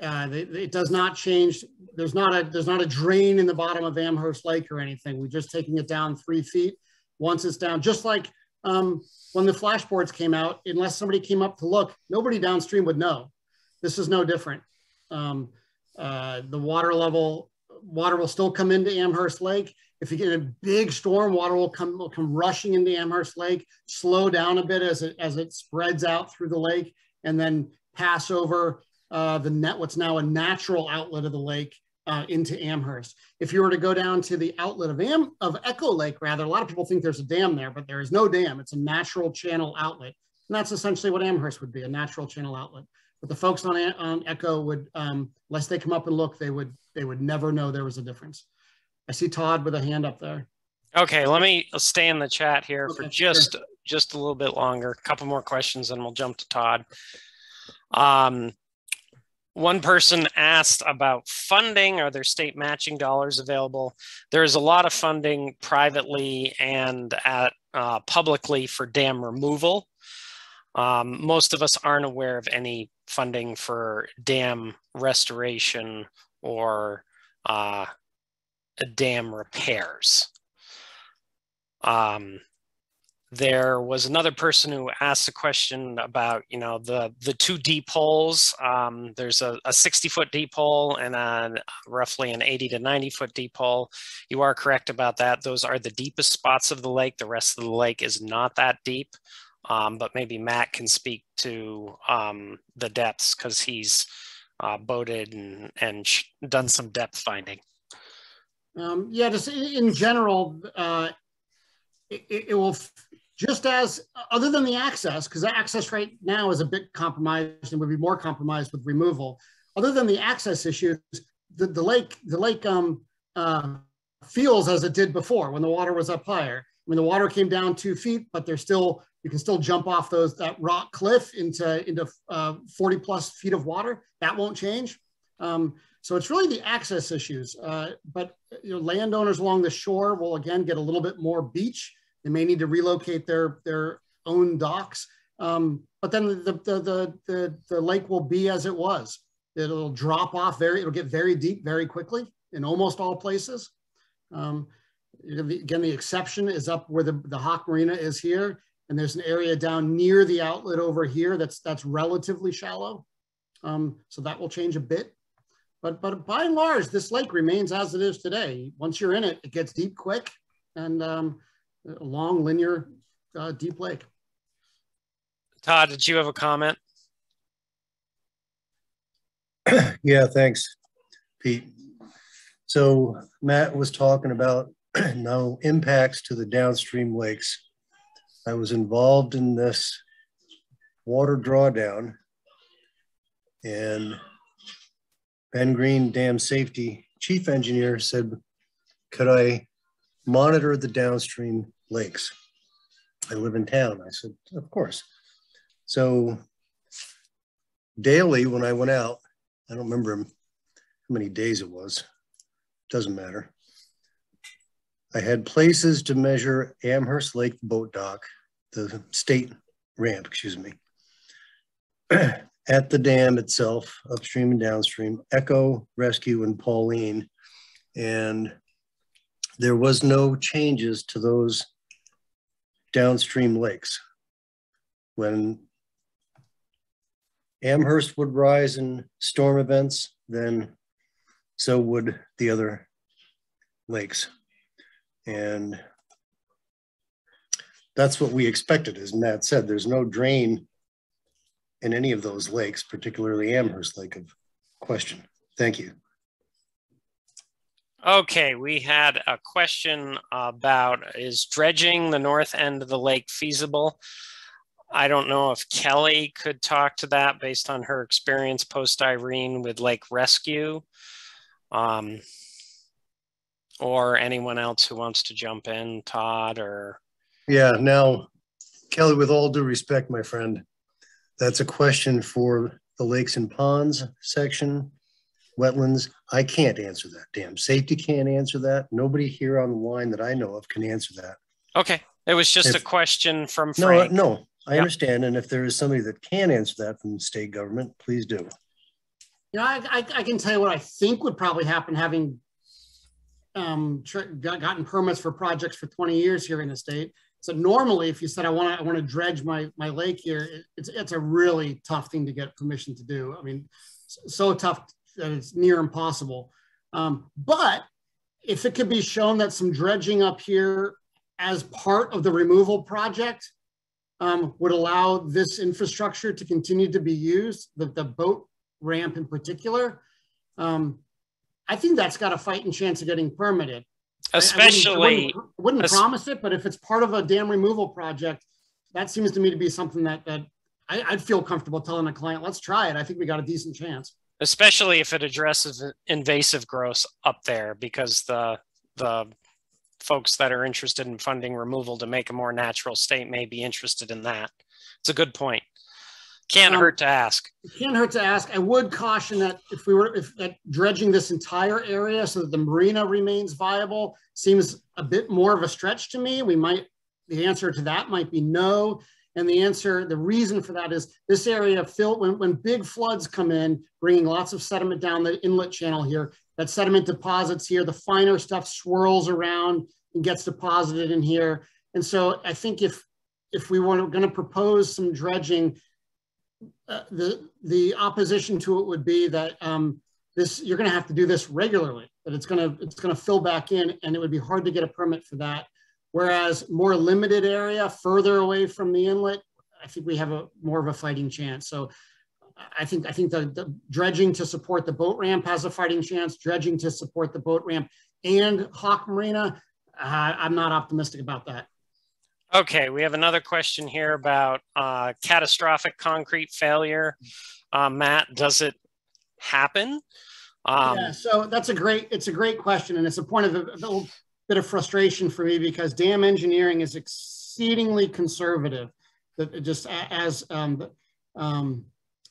uh, they, it does not change. There's not a there's not a drain in the bottom of Amherst Lake or anything. We're just taking it down three feet. Once it's down, just like um, when the flashboards came out, unless somebody came up to look, nobody downstream would know. This is no different. Um, uh, the water level, water will still come into Amherst Lake. If you get a big storm, water will come, will come rushing into Amherst Lake, slow down a bit as it, as it spreads out through the lake, and then pass over uh, the net, what's now a natural outlet of the lake uh, into Amherst. If you were to go down to the outlet of, Am of Echo Lake, rather, a lot of people think there's a dam there, but there is no dam. It's a natural channel outlet. And that's essentially what Amherst would be, a natural channel outlet. But the folks on, on Echo would, um, unless they come up and look, they would, they would never know there was a difference. I see Todd with a hand up there. Okay, let me stay in the chat here okay, for just sure. just a little bit longer. A couple more questions, and we'll jump to Todd. Um, one person asked about funding. Are there state matching dollars available? There is a lot of funding privately and at uh, publicly for dam removal. Um, most of us aren't aware of any funding for dam restoration or uh, dam repairs. Um, there was another person who asked a question about, you know, the the two deep holes. Um, there's a, a 60 foot deep hole and a, roughly an 80 to 90 foot deep hole. You are correct about that. Those are the deepest spots of the lake. The rest of the lake is not that deep. Um, but maybe Matt can speak to um, the depths because he's uh, boated and, and done some depth finding. Um, yeah, just in general, uh, it, it, will just as other than the access, because access right now is a bit compromised and would be more compromised with removal. Other than the access issues, the, the lake the lake um, uh, feels as it did before when the water was up higher. Mean, the water came down two feet, but there's still you can still jump off those that rock cliff into into uh, 40 plus feet of water. That won't change. Um, so it's really the access issues. Uh, but you know, landowners along the shore will again get a little bit more beach. They may need to relocate their their own docks. Um, but then the, the, the, the, the lake will be as it was. It'll drop off very, it'll get very deep very quickly in almost all places. Um, again, the exception is up where the, the Hawk Marina is here. And there's an area down near the outlet over here that's, that's relatively shallow. Um, so that will change a bit. But, but by and large, this lake remains as it is today. Once you're in it, it gets deep quick and um, a long, linear, uh, deep lake. Todd, did you have a comment? yeah, thanks, Pete. So Matt was talking about no impacts to the downstream lakes. I was involved in this water drawdown and Ben Green, dam safety chief engineer, said, could I monitor the downstream lakes? I live in town. I said, of course. So daily when I went out, I don't remember how many days it was. Doesn't matter. I had places to measure Amherst Lake boat dock, the state ramp, excuse me, at the dam itself, upstream and downstream, Echo, Rescue, and Pauline. And there was no changes to those downstream lakes. When Amherst would rise in storm events, then so would the other lakes. And that's what we expected, as Matt said, there's no drain in any of those lakes, particularly Amherst Lake of question. Thank you. Okay, we had a question about is dredging the north end of the lake feasible? I don't know if Kelly could talk to that based on her experience post Irene with Lake Rescue. Um, or anyone else who wants to jump in, Todd or Yeah, now, Kelly, with all due respect, my friend, that's a question for the lakes and ponds section, wetlands. I can't answer that. Dam, safety can't answer that. Nobody here on the line that I know of can answer that. Okay, it was just a question from No, Frank. no, I Yep. understand. And if there is somebody that can answer that from the state government, please do. You know, I, I, I can tell you what I think would probably happen having um, tr- gotten permits for projects for 20 years here in the state. So normally, if you said I want to, I want to dredge my my lake here, it- it's it's a really tough thing to get permission to do. I mean, s- so tough that it's near impossible. Um, but if it could be shown that some dredging up here as part of the removal project um, would allow this infrastructure to continue to be used, the, the boat ramp in particular, um, I think that's got a fighting chance of getting permitted. I- I wouldn't- I Especially, wouldn't, I wouldn't promise it, but if it's part of a dam removal project, that seems to me to be something that that I, I'd feel comfortable telling a client, let's try it. I think we got a decent chance. Especially if it addresses invasive growth up there because the the folks that are interested in funding removal to make a more natural state may be interested in that. It's a good point. Can't Um, hurt to ask. Can't hurt to ask. I would caution that if we were if that dredging this entire area so that the marina remains viable seems a bit more of a stretch to me. We might the answer to that might be no. And the answer, the reason for that is this area filled when, when big floods come in, bringing lots of sediment down the inlet channel here, that sediment deposits here, the finer stuff swirls around and gets deposited in here. And so I think if if we were going to propose some dredging, uh, the the opposition to it would be that um, this you're going to have to do this regularly. That it's going to it's going to fill back in, and it would be hard to get a permit for that. Whereas more limited area, further away from the inlet, I think we have a more of a fighting chance. So I think I think the, the dredging to support the boat ramp has a fighting chance. Dredging to support the boat ramp and Hawk Marina, uh, I'm not optimistic about that. Okay, we have another question here about uh, catastrophic concrete failure. Uh, Matt, does it happen? Um, yeah, so that's a great it's a great question, and it's a point of a, a little bit of frustration for me because dam engineering is exceedingly conservative. That just as um, um,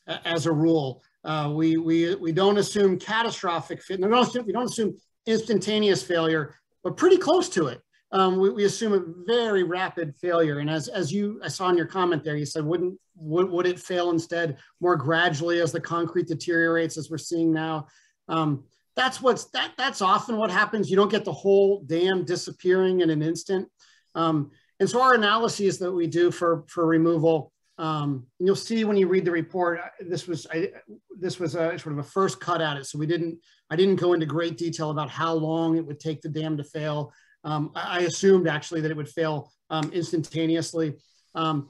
as a rule, uh, we we we don't assume catastrophic. We don't assume, we don't assume instantaneous failure, but pretty close to it. Um, we, we assume a very rapid failure. And as, as you, I saw in your comment there, you said, wouldn't, would, would it fail instead more gradually as the concrete deteriorates as we're seeing now? Um, that's what's, that, that's often what happens. You don't get the whole dam disappearing in an instant. Um, and so our analyses that we do for, for removal, um, you'll see when you read the report, this was, I, this was a sort of a first cut at it. So we didn't, I didn't go into great detail about how long it would take the dam to fail. Um, I, I assumed actually that it would fail um, instantaneously. Um,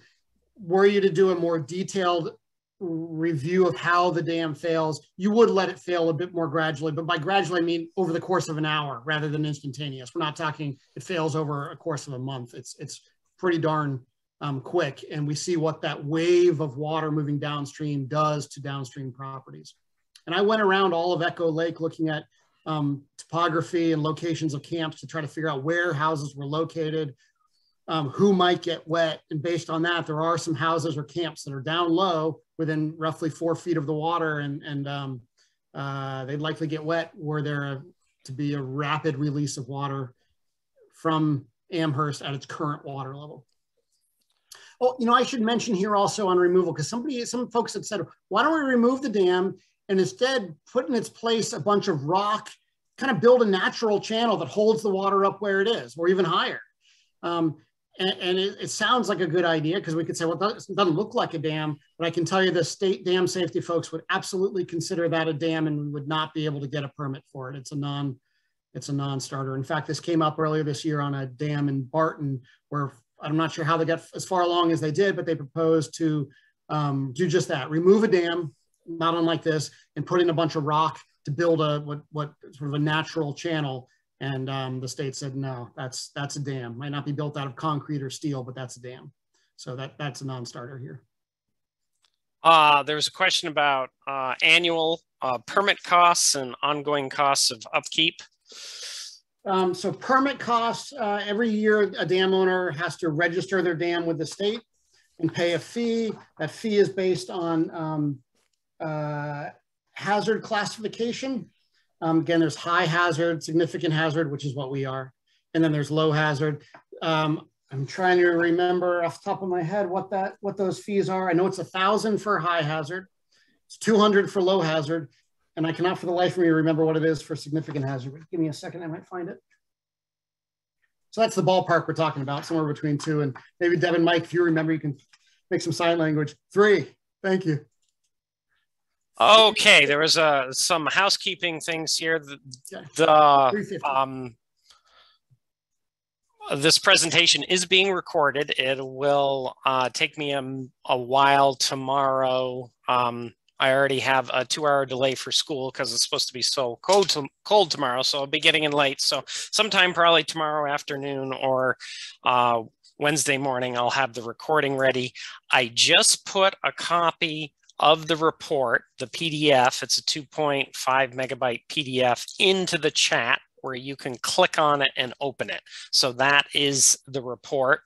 were you to do a more detailed review of how the dam fails, you would let it fail a bit more gradually. But by gradually, I mean over the course of an hour rather than instantaneous. We're not talking it fails over a course of a month. It's it's pretty darn um, quick, and we see what that wave of water moving downstream does to downstream properties. And I went around all of Echo Lake looking at um, topography and locations of camps to try to figure out where houses were located, um, who might get wet. And based on that, there are some houses or camps that are down low within roughly four feet of the water. And, and um, uh, they'd likely get wet were there a, to be a rapid release of water from Amherst at its current water level. Oh, you know, I should mention here also on removal, because somebody, some folks had said, why don't we remove the dam and instead put in its place a bunch of rock, kind of build a natural channel that holds the water up where it is, or even higher. Um, and, and it, it, sounds like a good idea because we could say, well, it doesn't look like a dam, but I can tell you the state dam safety folks would absolutely consider that a dam and would not be able to get a permit for it. It's a non, it's a non-starter. In fact, this came up earlier this year on a dam in Barton where I'm not sure how they got as far along as they did, but they proposed to um, do just that, remove a dam, not unlike this, and put in a bunch of rock to build a what, what sort of a natural channel and um, the state said, no, that's, that's a dam. Might not be built out of concrete or steel, but that's a dam. So that, that's a non-starter here. Uh, there was a question about uh, annual uh, permit costs and ongoing costs of upkeep. Um, so permit costs, uh, every year a dam owner has to register their dam with the state and pay a fee. That fee is based on um, uh, hazard classification. Um, again, there's high hazard, significant hazard, which is what we are. And then there's low hazard. Um, I'm trying to remember off the top of my head what that what those fees are. I know it's a thousand for high hazard, it's 200 for low hazard, and I cannot for the life of me remember what it is for significant hazard. But give me a second, I might find it. So that's the ballpark we're talking about, somewhere between two and maybe Devin, Mike, if you remember, you can make some sign language. Three. Thank you. Okay, there was uh, some housekeeping things here. The, the um, this presentation is being recorded. It will uh, take me a, a while tomorrow. Um, I already have a two-hour delay for school because it's supposed to be so cold, to, cold tomorrow. So I'll be getting in late. So sometime probably tomorrow afternoon or uh, Wednesday morning, I'll have the recording ready. I just put a copy of the report, the PDF, it's a 2.5 megabyte PDF into the chat where you can click on it and open it. So that is the report.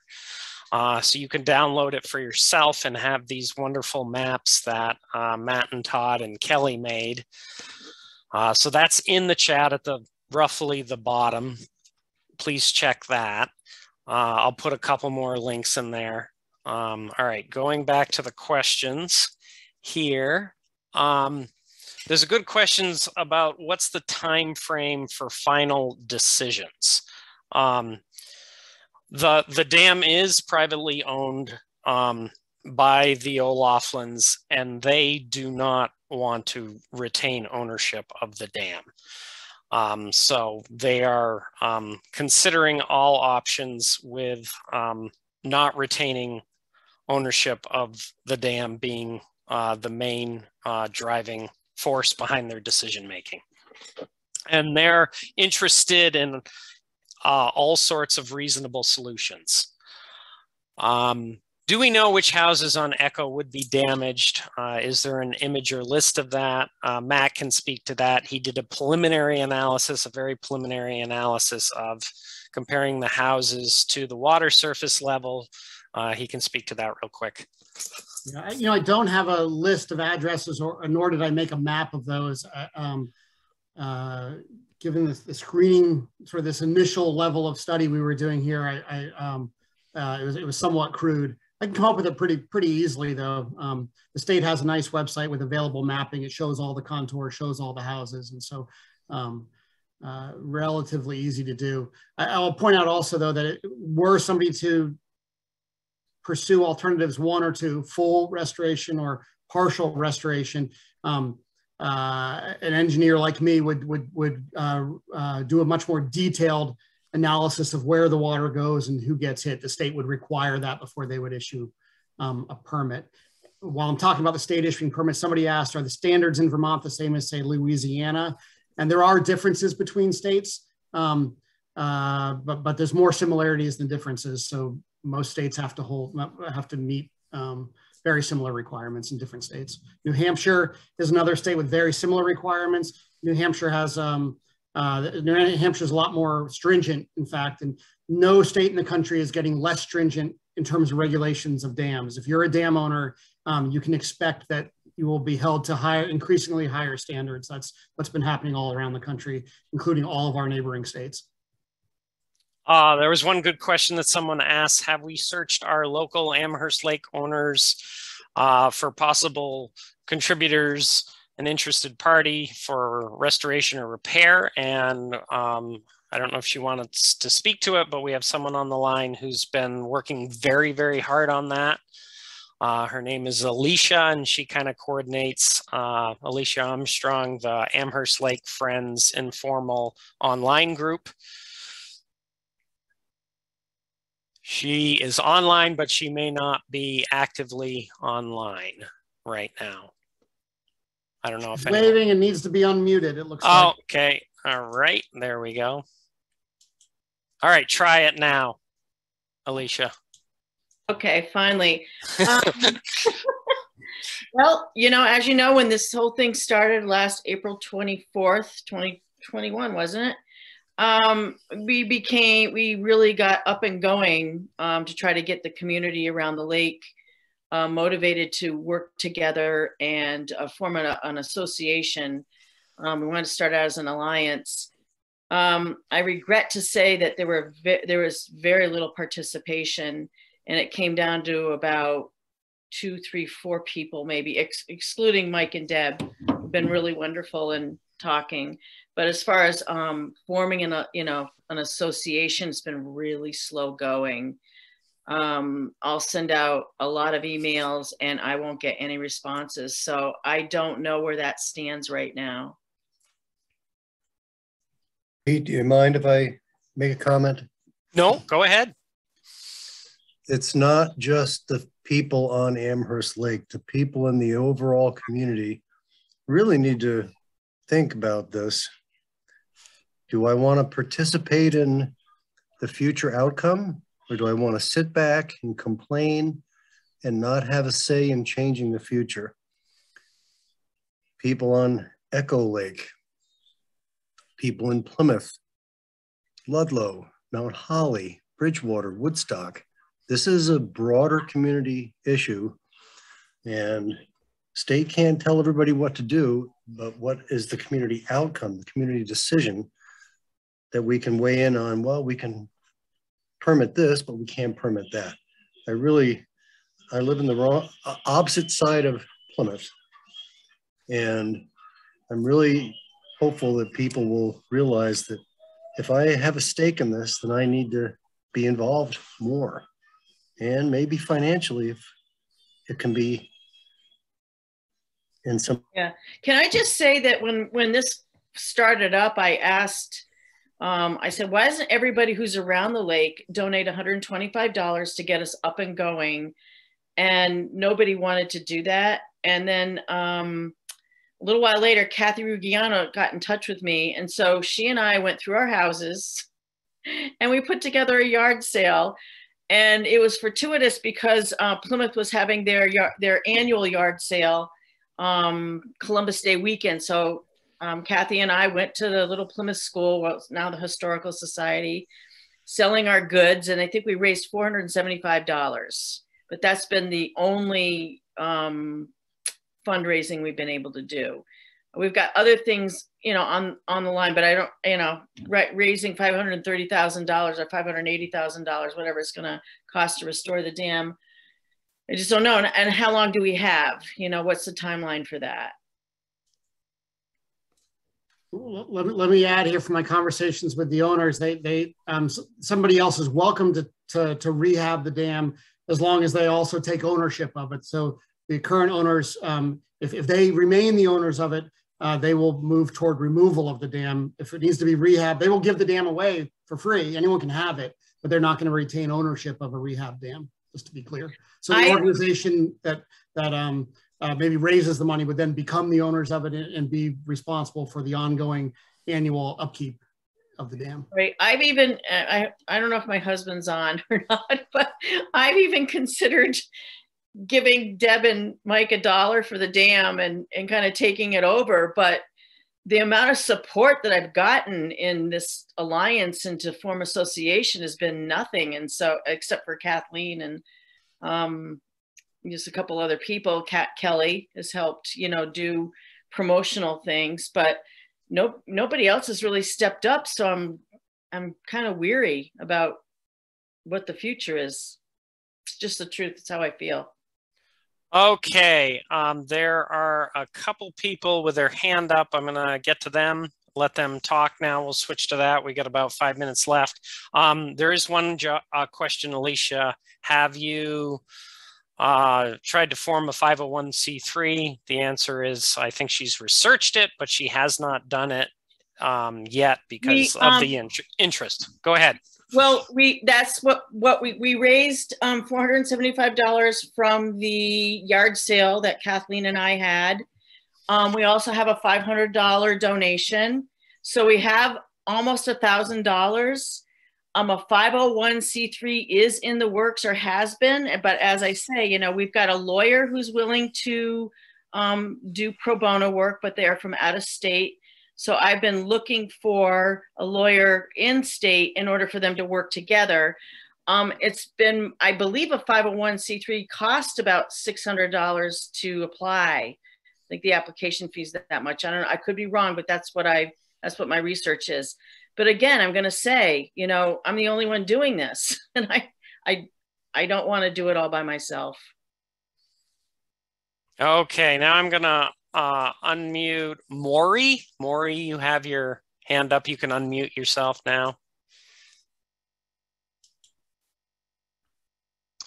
Uh, so you can download it for yourself and have these wonderful maps that uh, Matt and Todd and Kelly made. Uh, so that's in the chat at the roughly the bottom. Please check that. Uh, I'll put a couple more links in there. Um, all right, going back to the questions here. Um, there's a good questions about what's the time frame for final decisions. Um, the the dam is privately owned um, by the O'Laughlins, and they do not want to retain ownership of the dam. Um, so they are um, considering all options with um, not retaining ownership of the dam being uh, the main uh, driving force behind their decision making. And they're interested in uh, all sorts of reasonable solutions. Um, do we know which houses on Echo would be damaged? Uh, is there an image or list of that? Uh, Matt can speak to that. He did a preliminary analysis, a very preliminary analysis of comparing the houses to the water surface level. Uh, he can speak to that real quick. Yeah, I, you know, I don't have a list of addresses, or nor did I make a map of those. Uh, um, uh, given the, screening, of this initial level of study we were doing here, I, I um, uh, it was it was somewhat crude. I can come up with it pretty pretty easily though. Um, the state has a nice website with available mapping. It shows all the contours, shows all the houses, and so um, uh, relatively easy to do. I, will point out also though that it, were somebody to pursue alternatives one or two, full restoration or partial restoration. Um, uh, an engineer like me would, would, would uh, uh, do a much more detailed analysis of where the water goes and who gets hit. The state would require that before they would issue um, a permit. While I'm talking about the state issuing permits, somebody asked, are the standards in Vermont the same as say Louisiana? And there are differences between states, um, uh, but, but there's more similarities than differences. So most states have to hold have to meet um, very similar requirements in different states. New Hampshire is another state with very similar requirements. New Hampshire has um, uh, New Hampshire is a lot more stringent, in fact, and no state in the country is getting less stringent in terms of regulations of dams. If you're a dam owner, um, you can expect that you will be held to higher, increasingly higher standards. That's what's been happening all around the country, including all of our neighboring states. Uh, there was one good question that someone asked, have we searched our local Amherst Lake owners uh, for possible contributors, an interested party for restoration or repair? And um, I don't know if she wanted to speak to it, but we have someone on the line who's been working very, very hard on that. Uh, her name is Alicia, and she kind of coordinates uh, Alicia Armstrong, the Amherst Lake Friends informal online group. She is online, but she may not be actively online right now. I don't know if waving anyone... and needs to be unmuted. It looks. Oh, like. okay. All right. There we go. All right. Try it now, Alicia. Okay. Finally. Um, well, you know, as you know, when this whole thing started last April twenty fourth, twenty twenty one, wasn't it? Um, we became, we really got up and going um, to try to get the community around the lake uh, motivated to work together and uh, form an, an association. Um, we wanted to start out as an alliance. Um, I regret to say that there were there was very little participation, and it came down to about two, three, four people, maybe ex excluding Mike and Deb, who've been really wonderful in talking. But as far as um, forming an, a, you know, an association, it's been really slow going. Um, I'll send out a lot of emails and I won't get any responses. So I don't know where that stands right now. Pete, do you mind if I make a comment? No, go ahead. It's not just the people on Amherst Lake, the people in the overall community really need to think about this. Do I want to participate in the future outcome or do I want to sit back and complain and not have a say in changing the future? People on Echo Lake, people in Plymouth, Ludlow, Mount Holly, Bridgewater, Woodstock. This is a broader community issue and state can't tell everybody what to do, but what is the community outcome, the community decision that we can weigh in on, well, we can permit this, but we can't permit that. I really, I live in the wrong, uh, opposite side of Plymouth. And I'm really hopeful that people will realize that if I have a stake in this, then I need to be involved more and maybe financially if it can be in some. Yeah. Can I just say that when, when this started up, I asked um, I said, why doesn't everybody who's around the lake donate $125 to get us up and going? And nobody wanted to do that. And then um, a little while later, Kathy Ruggiano got in touch with me. And so she and I went through our houses and we put together a yard sale. And it was fortuitous because uh, Plymouth was having their, their annual yard sale um, Columbus Day weekend. So um, Kathy and I went to the Little Plymouth School, well, now the Historical Society, selling our goods, and I think we raised $475. But that's been the only um, fundraising we've been able to do. We've got other things, you know, on on the line, but I don't, you know, right, raising five hundred thirty thousand dollars or five hundred eighty thousand dollars, whatever it's going to cost to restore the dam. I just don't know. And, and how long do we have? You know, what's the timeline for that? Let me, let me add here from my conversations with the owners, they, they um, somebody else is welcome to, to, to rehab the dam as long as they also take ownership of it. So the current owners, um, if, if they remain the owners of it, uh, they will move toward removal of the dam. If it needs to be rehab, they will give the dam away for free. Anyone can have it, but they're not going to retain ownership of a rehab dam, just to be clear. So the I, organization that, that um, uh, maybe raises the money would then become the owners of it and be responsible for the ongoing annual upkeep of the dam. Right. I've even, uh, I, I don't know if my husband's on or not, but I've even considered giving Deb and Mike a dollar for the dam and, and kind of taking it over. But the amount of support that I've gotten in this alliance and to form association has been nothing. And so, except for Kathleen and, um, just a couple other people. Kat Kelly has helped, you know, do promotional things, but no, nobody else has really stepped up. So I'm, I'm kind of weary about what the future is. It's just the truth. It's how I feel. Okay, um, there are a couple people with their hand up. I'm gonna get to them, let them talk now. We'll switch to that. We got about five minutes left. Um, there is one uh, question, Alicia. Have you uh, tried to form a 501c3? The answer is I think she's researched it, but she has not done it um, yet because we, um, of the in interest. Go ahead. Well, we that's what what we we raised um, four hundred seventy five dollars from the yard sale that Kathleen and I had. Um, we also have a five hundred dollar donation, so we have almost a thousand dollars. Um, a 501c3 is in the works or has been, but as I say, you know, we've got a lawyer who's willing to um, do pro bono work, but they are from out of state. So I've been looking for a lawyer in state in order for them to work together. Um, it's been, I believe, a 501c3 cost about $600 to apply. I think the application fees that, that much. I don't know. I could be wrong, but that's what I that's what my research is. But again, I'm going to say, you know, I'm the only one doing this, and I I I don't want to do it all by myself. Okay, now I'm going to uh, unmute Maury. Maury, you have your hand up. You can unmute yourself now.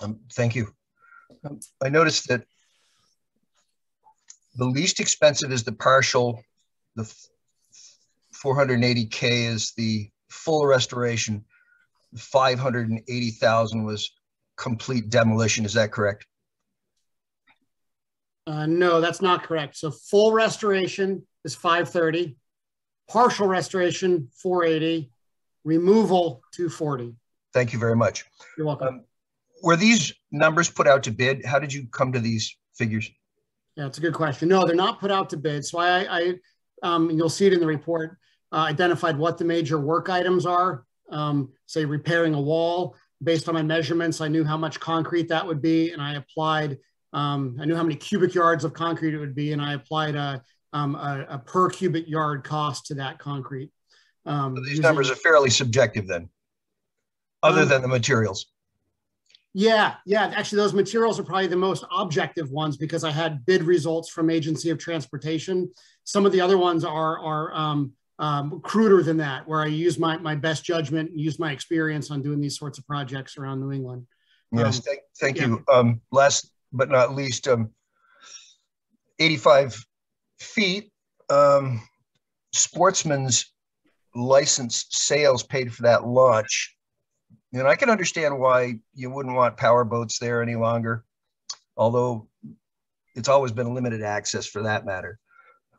Um, thank you. Um, I noticed that the least expensive is the partial, the 480K is the full restoration. 580,000 was complete demolition. Is that correct? Uh, no, that's not correct. So full restoration is 530, partial restoration 480, removal 240. Thank you very much. You're welcome. Um, were these numbers put out to bid? How did you come to these figures? Yeah, it's a good question. No, they're not put out to bid. So I, I um, you'll see it in the report, uh, identified what the major work items are. Um, say repairing a wall. Based on my measurements, I knew how much concrete that would be, and I applied um, I knew how many cubic yards of concrete it would be, and I applied a, um, a, a per cubic yard cost to that concrete. Um, so these using, numbers are fairly subjective then, other um, than the materials. Yeah, yeah. Actually, those materials are probably the most objective ones because I had bid results from Agency of Transportation. Some of the other ones are are um, cruder than that, where I use my my best judgment and use my experience on doing these sorts of projects around New England. Yes, um, thank, thank yeah. you. Um, last but not least, um, 85 feet. Um, sportsman's license sales paid for that launch. And I can understand why you wouldn't want power boats there any longer, although it's always been limited access for that matter.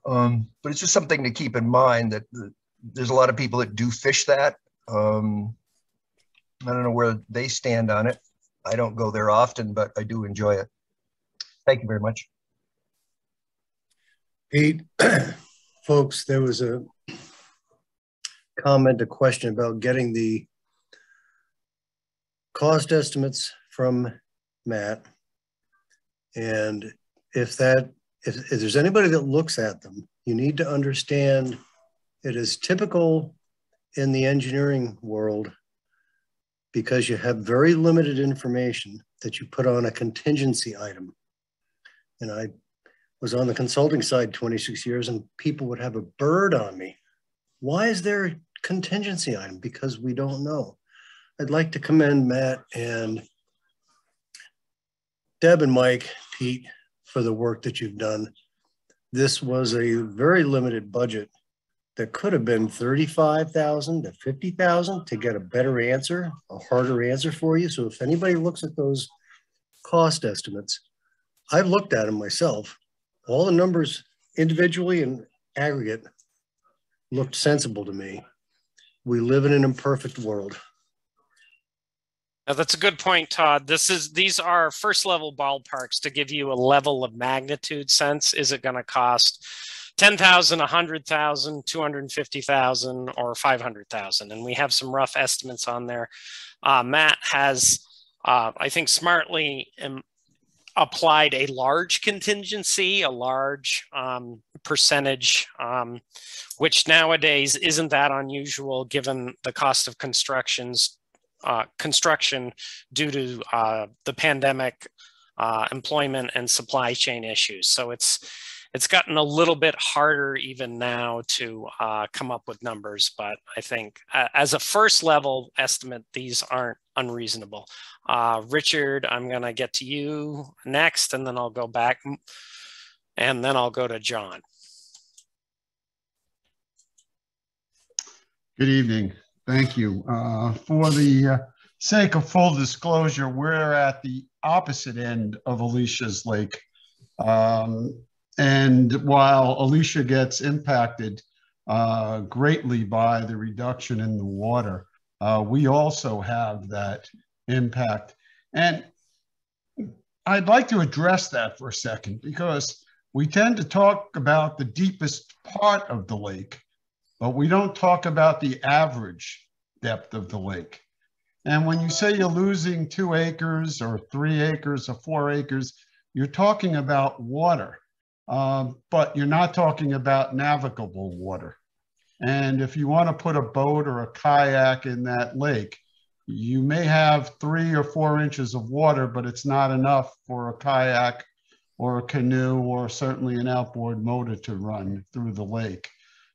Um, but it's just something to keep in mind that the, there's a lot of people that do fish that. Um, I don't know where they stand on it. I don't go there often, but I do enjoy it. Thank you very much. Pete, folks, there was a comment, a question about getting the cost estimates from Matt. And if that, if, if there's anybody that looks at them, you need to understand it is typical in the engineering world because you have very limited information that you put on a contingency item and I was on the consulting side 26 years and people would have a bird on me. Why is there a contingency item? Because we don't know. I'd like to commend Matt and Deb and Mike, Pete, for the work that you've done. This was a very limited budget that could have been 35,000 to 50,000 to get a better answer, a harder answer for you. So if anybody looks at those cost estimates, I've looked at them myself. All the numbers individually and aggregate looked sensible to me. We live in an imperfect world. Now, that's a good point, Todd. This is these are first level ballparks to give you a level of magnitude sense. Is it going to cost 10,000, 100,000, 250,000, or 500,000? And we have some rough estimates on there. Uh, Matt has, uh, I think, smartly applied a large contingency, a large um, percentage, um, which nowadays isn't that unusual given the cost of constructions uh, construction due to uh, the pandemic, uh, employment and supply chain issues. So it's it's gotten a little bit harder even now to uh, come up with numbers, but I think uh, as a first level estimate, these aren't unreasonable. Uh, Richard, I'm going to get to you next, and then I'll go back, and then I'll go to John. Good evening. Thank you. Uh, for the uh, sake of full disclosure, we're at the opposite end of Alicia's Lake. Um, and while Alicia gets impacted uh, greatly by the reduction in the water, uh, we also have that impact. And I'd like to address that for a second because we tend to talk about the deepest part of the lake, but we don't talk about the average depth of the lake. And when you say you're losing two acres or three acres or four acres, you're talking about water, um, but you're not talking about navigable water. And if you want to put a boat or a kayak in that lake, you may have three or four inches of water, but it's not enough for a kayak or a canoe or certainly an outboard motor to run through the lake.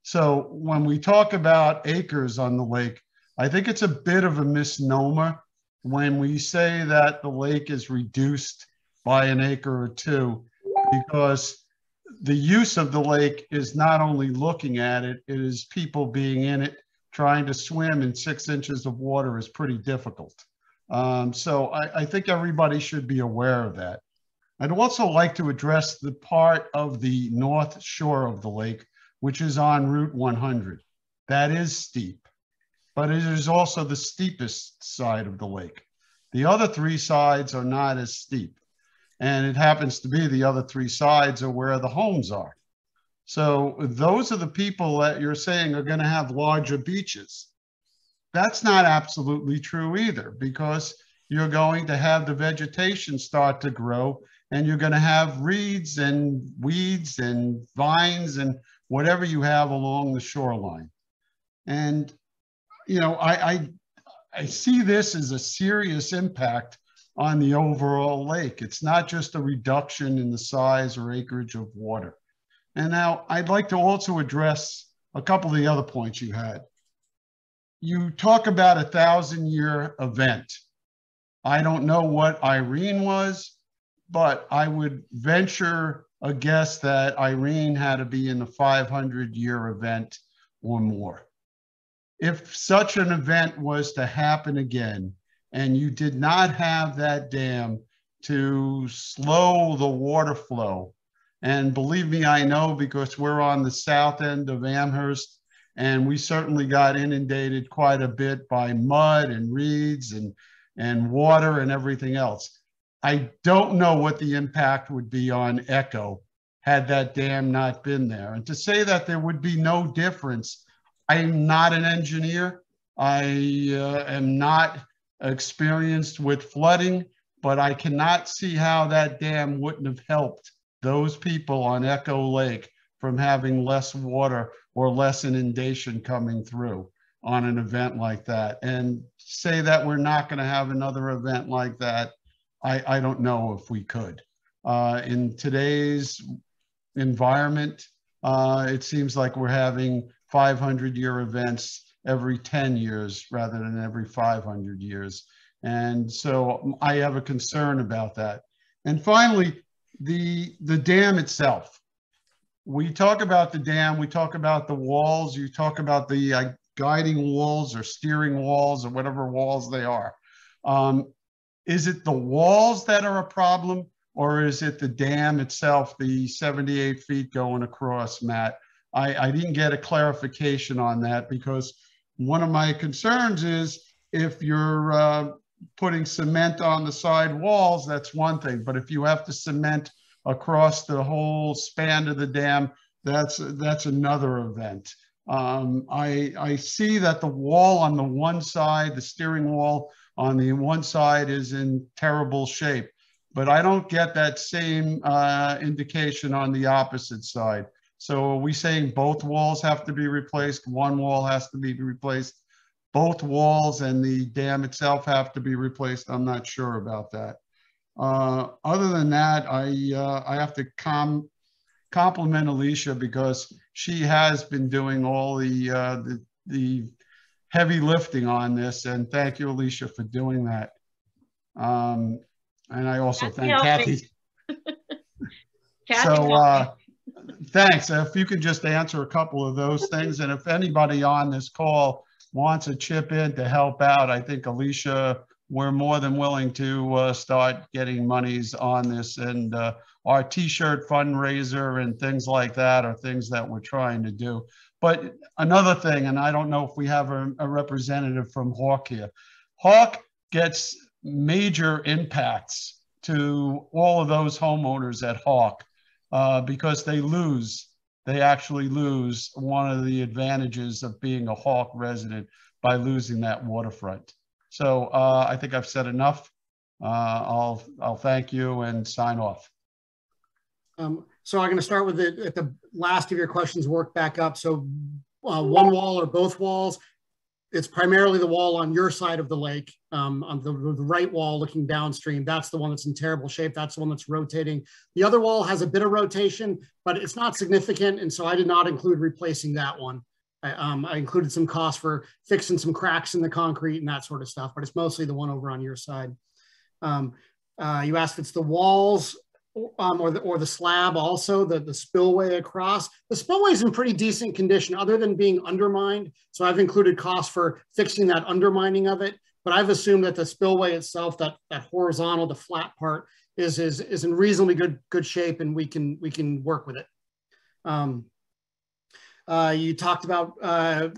So when we talk about acres on the lake, I think it's a bit of a misnomer when we say that the lake is reduced by an acre or two, because the use of the lake is not only looking at it, it is people being in it trying to swim in six inches of water is pretty difficult. Um, so I, I, think everybody should be aware of that. I'd also like to address the part of the north shore of the lake, which is on Route 100. That is steep, but it is also the steepest side of the lake. The other three sides are not as steep. And it happens to be the other three sides are where the homes are. So those are the people that you're saying are going to have larger beaches. That's not absolutely true either, because you're going to have the vegetation start to grow and you're going to have reeds and weeds and vines and whatever you have along the shoreline. And, you know, I, I, I see this as a serious impact on the overall lake. It's not just a reduction in the size or acreage of water. And now I'd like to also address a couple of the other points you had. You talk about a thousand year event. I don't know what Irene was, but I would venture a guess that Irene had to be in a 500 year event or more. If such an event was to happen again, and you did not have that dam to slow the water flow and believe me, I know because we're on the south end of Amherst and we certainly got inundated quite a bit by mud and reeds and, and water and everything else. I don't know what the impact would be on Echo had that dam not been there. And to say that there would be no difference, I'm not an engineer. I uh, am not experienced with flooding, but I cannot see how that dam wouldn't have helped those people on Echo Lake from having less water or less inundation coming through on an event like that. And say that we're not going to have another event like that, I, I don't know if we could. Uh, in today's environment, uh, it seems like we're having 500 year events every 10 years rather than every 500 years. And so I have a concern about that. And finally, the the dam itself. We talk about the dam. We talk about the walls. You talk about the uh, guiding walls or steering walls or whatever walls they are. Um, is it the walls that are a problem, or is it the dam itself, the 78 feet going across, Matt? I, I didn't get a clarification on that because one of my concerns is if you're uh, putting cement on the side walls, that's one thing. But if you have to cement across the whole span of the dam, that's that's another event. Um, I, I see that the wall on the one side, the steering wall on the one side is in terrible shape. but I don't get that same uh, indication on the opposite side. So are we saying both walls have to be replaced? One wall has to be replaced? Both walls and the dam itself have to be replaced? I'm not sure about that. Uh, other than that, I, uh, I have to com compliment Alicia because she has been doing all the, uh, the, the heavy lifting on this. And thank you, Alicia, for doing that. Um, and I also Kathy thank. Kathy. Kathy So, uh, thanks. If you could just answer a couple of those things, and if anybody on this call wants to chip in to help out, I think Alicia, we're more than willing to, uh, start getting monies on this. And, uh, our T-shirt fundraiser and things like that are things that we're trying to do. But another thing, and I don't know if we have a, a representative from Hawk here. Hawk gets major impacts to all of those homeowners at Hawk uh, because they lose, they actually lose one of the advantages of being a Hawk resident by losing that waterfront. So uh, I think I've said enough. Uh, I'll, I'll thank you and sign off. Um, so I'm going to start with it at the last of your questions, work back up. So uh, one wall or both walls, it's primarily the wall on your side of the lake, um, on the, the right wall looking downstream. That's the one that's in terrible shape. That's the one that's rotating. The other wall has a bit of rotation, but it's not significant. And so I did not include replacing that one. I, um, I included some costs for fixing some cracks in the concrete and that sort of stuff, but it's mostly the one over on your side. Um, uh, you asked if it's the walls um, or the or the slab also the the spillway across. The spillway is in pretty decent condition other than being undermined. So i've included costs for fixing that undermining of it but i've assumed that the spillway itself that that horizontal the flat part is is is in reasonably good good shape and we can we can work with it. Um, uh, you talked about uh,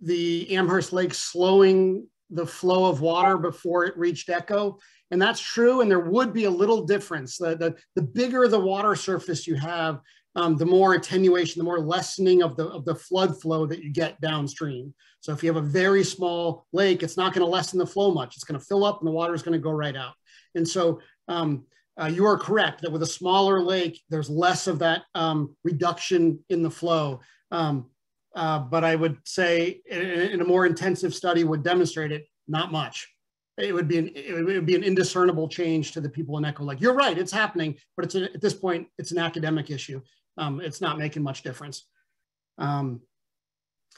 the amherst lake slowing the flow of water before it reached echo and that's true. And there would be a little difference. The, the, the bigger the water surface you have, um, the more attenuation, the more lessening of the, of the flood flow that you get downstream. So if you have a very small lake, it's not going to lessen the flow much. It's going to fill up and the water is going to go right out. And so um, uh, you are correct that with a smaller lake, there's less of that um, reduction in the flow. Um, uh, but I would say in, in a more intensive study would demonstrate it, not much it would be an it would be an indiscernible change to the people in Echo. Like you're right, it's happening, but it's a, at this point it's an academic issue. Um, it's not making much difference. Um,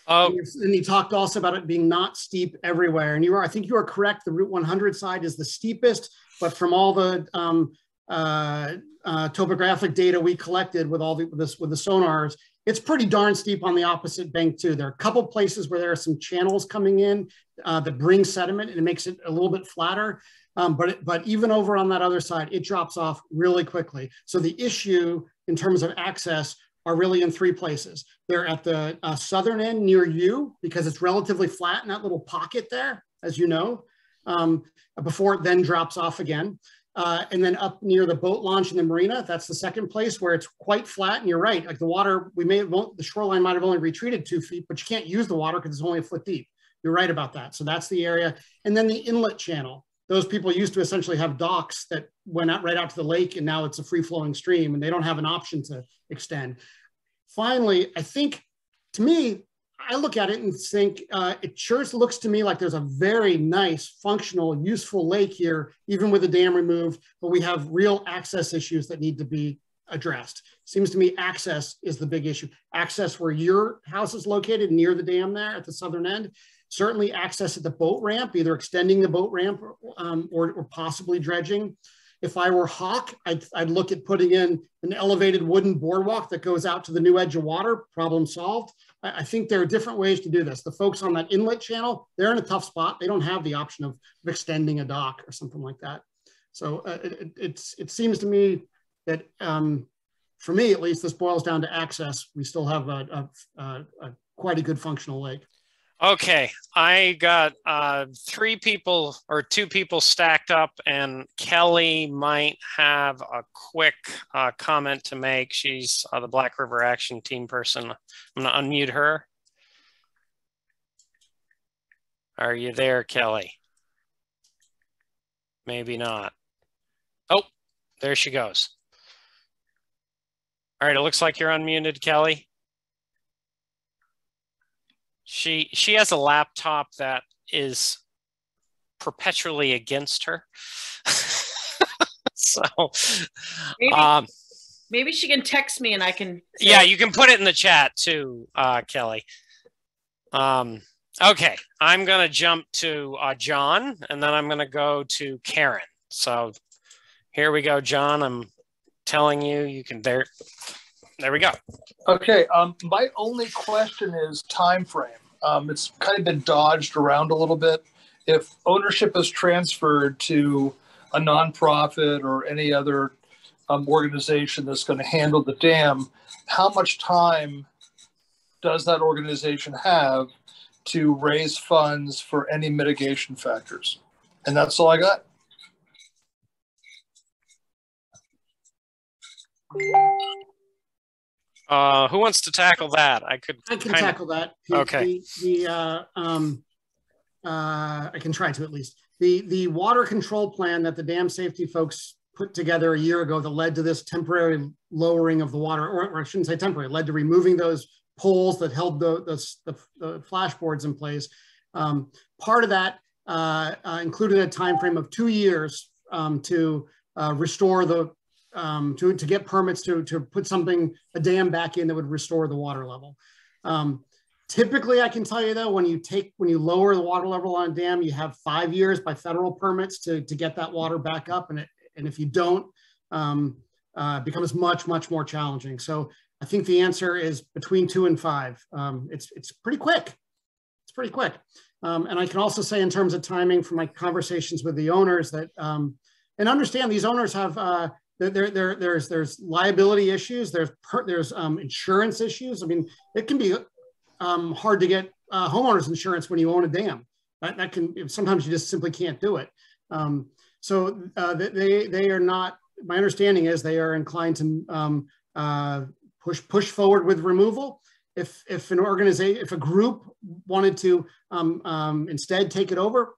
Oh, and you talked also about it being not steep everywhere, and you are I think you are correct. The Route 100 side is the steepest, but from all the um, uh, uh, topographic data we collected with all the with this with the sonars, it's pretty darn steep on the opposite bank too. There are a couple places where there are some channels coming in uh, that bring sediment and it makes it a little bit flatter. Um, but, but even over on that other side, it drops off really quickly. So the issue in terms of access are really in three places. They're at the uh, southern end near you because it's relatively flat in that little pocket there, as you know, um, before it then drops off again. Uh, and then up near the boat launch in the marina, that's the second place where it's quite flat. And you're right, like the water, we may have, the shoreline might have only retreated two feet, but you can't use the water because it's only a foot deep. You're right about that. So that's the area. And then the inlet channel. Those people used to essentially have docks that went out right out to the lake and now it's a free flowing stream and they don't have an option to extend. Finally, I think to me, I look at it and think uh, it sure looks to me like there's a very nice, functional, useful lake here, even with the dam removed, but we have real access issues that need to be addressed. Seems to me access is the big issue. Access where your house is located near the dam there at the southern end. Certainly access at the boat ramp, either extending the boat ramp um, or, or possibly dredging. If I were Hawk, I'd, I'd look at putting in an elevated wooden boardwalk that goes out to the new edge of water, problem solved. I, think there are different ways to do this. The folks on that inlet channel, they're in a tough spot. They don't have the option of, of extending a dock or something like that. So uh, it, it's, it seems to me that um, for me, at least, this boils down to access. We still have a, a, a, a quite a good functional lake. Okay. I got uh, three people or two people stacked up, and Kelly might have a quick uh, comment to make. She's uh, the Black River Action Team person. I'm going to unmute her. Are you there, Kelly? Maybe not. Oh, there she goes. All right, it looks like you're unmuted, Kelly. She she has a laptop that is perpetually against her. so Maybe, um maybe she can text me and I can. yeah, you can put it in the chat too, uh, Kelly. Um, okay, I'm gonna jump to uh, John, and then I'm gonna go to Karen. So here we go, John. I'm telling you, you can there. There we go. Okay, um, my only question is time frame. Um, it's kind of been dodged around a little bit. If ownership is transferred to a nonprofit or any other um, organization that's going to handle the dam, how much time does that organization have to raise funds for any mitigation factors? And that's all I got. Uh, who wants to tackle that? I could. I can kind of- tackle that. The- Okay. The, the, uh, um, uh, I can try to at least. The, the water control plan that the dam safety folks put together a year ago that led to this temporary lowering of the water, or, or I shouldn't say temporary, led to removing those poles that held the, the, the, the flashboards in place. Um, part of that uh, uh, included a time frame of two years um, to uh, restore the um, to, to get permits to, to put something, a dam back in that would restore the water level. Um, typically, I can tell you though, when you take, when you lower the water level on a dam, you have five years by federal permits to, to get that water back up. And, it, and if you don't, um, uh, it becomes much, much more challenging. So I think the answer is between two and five. Um, it's, it's pretty quick. It's pretty quick. Um, and I can also say in terms of timing from my conversations with the owners that, um, and understand these owners have, uh, there, there, there, there's, there's liability issues, there's, per, there's um, insurance issues. I mean, it can be um, hard to get uh, homeowners insurance when you own a dam. That, that can, sometimes you just simply can't do it. Um, so uh, they, they are not, my understanding is they are inclined to um, uh, push, push forward with removal. If, if an organization, if a group wanted to um, um, instead take it over,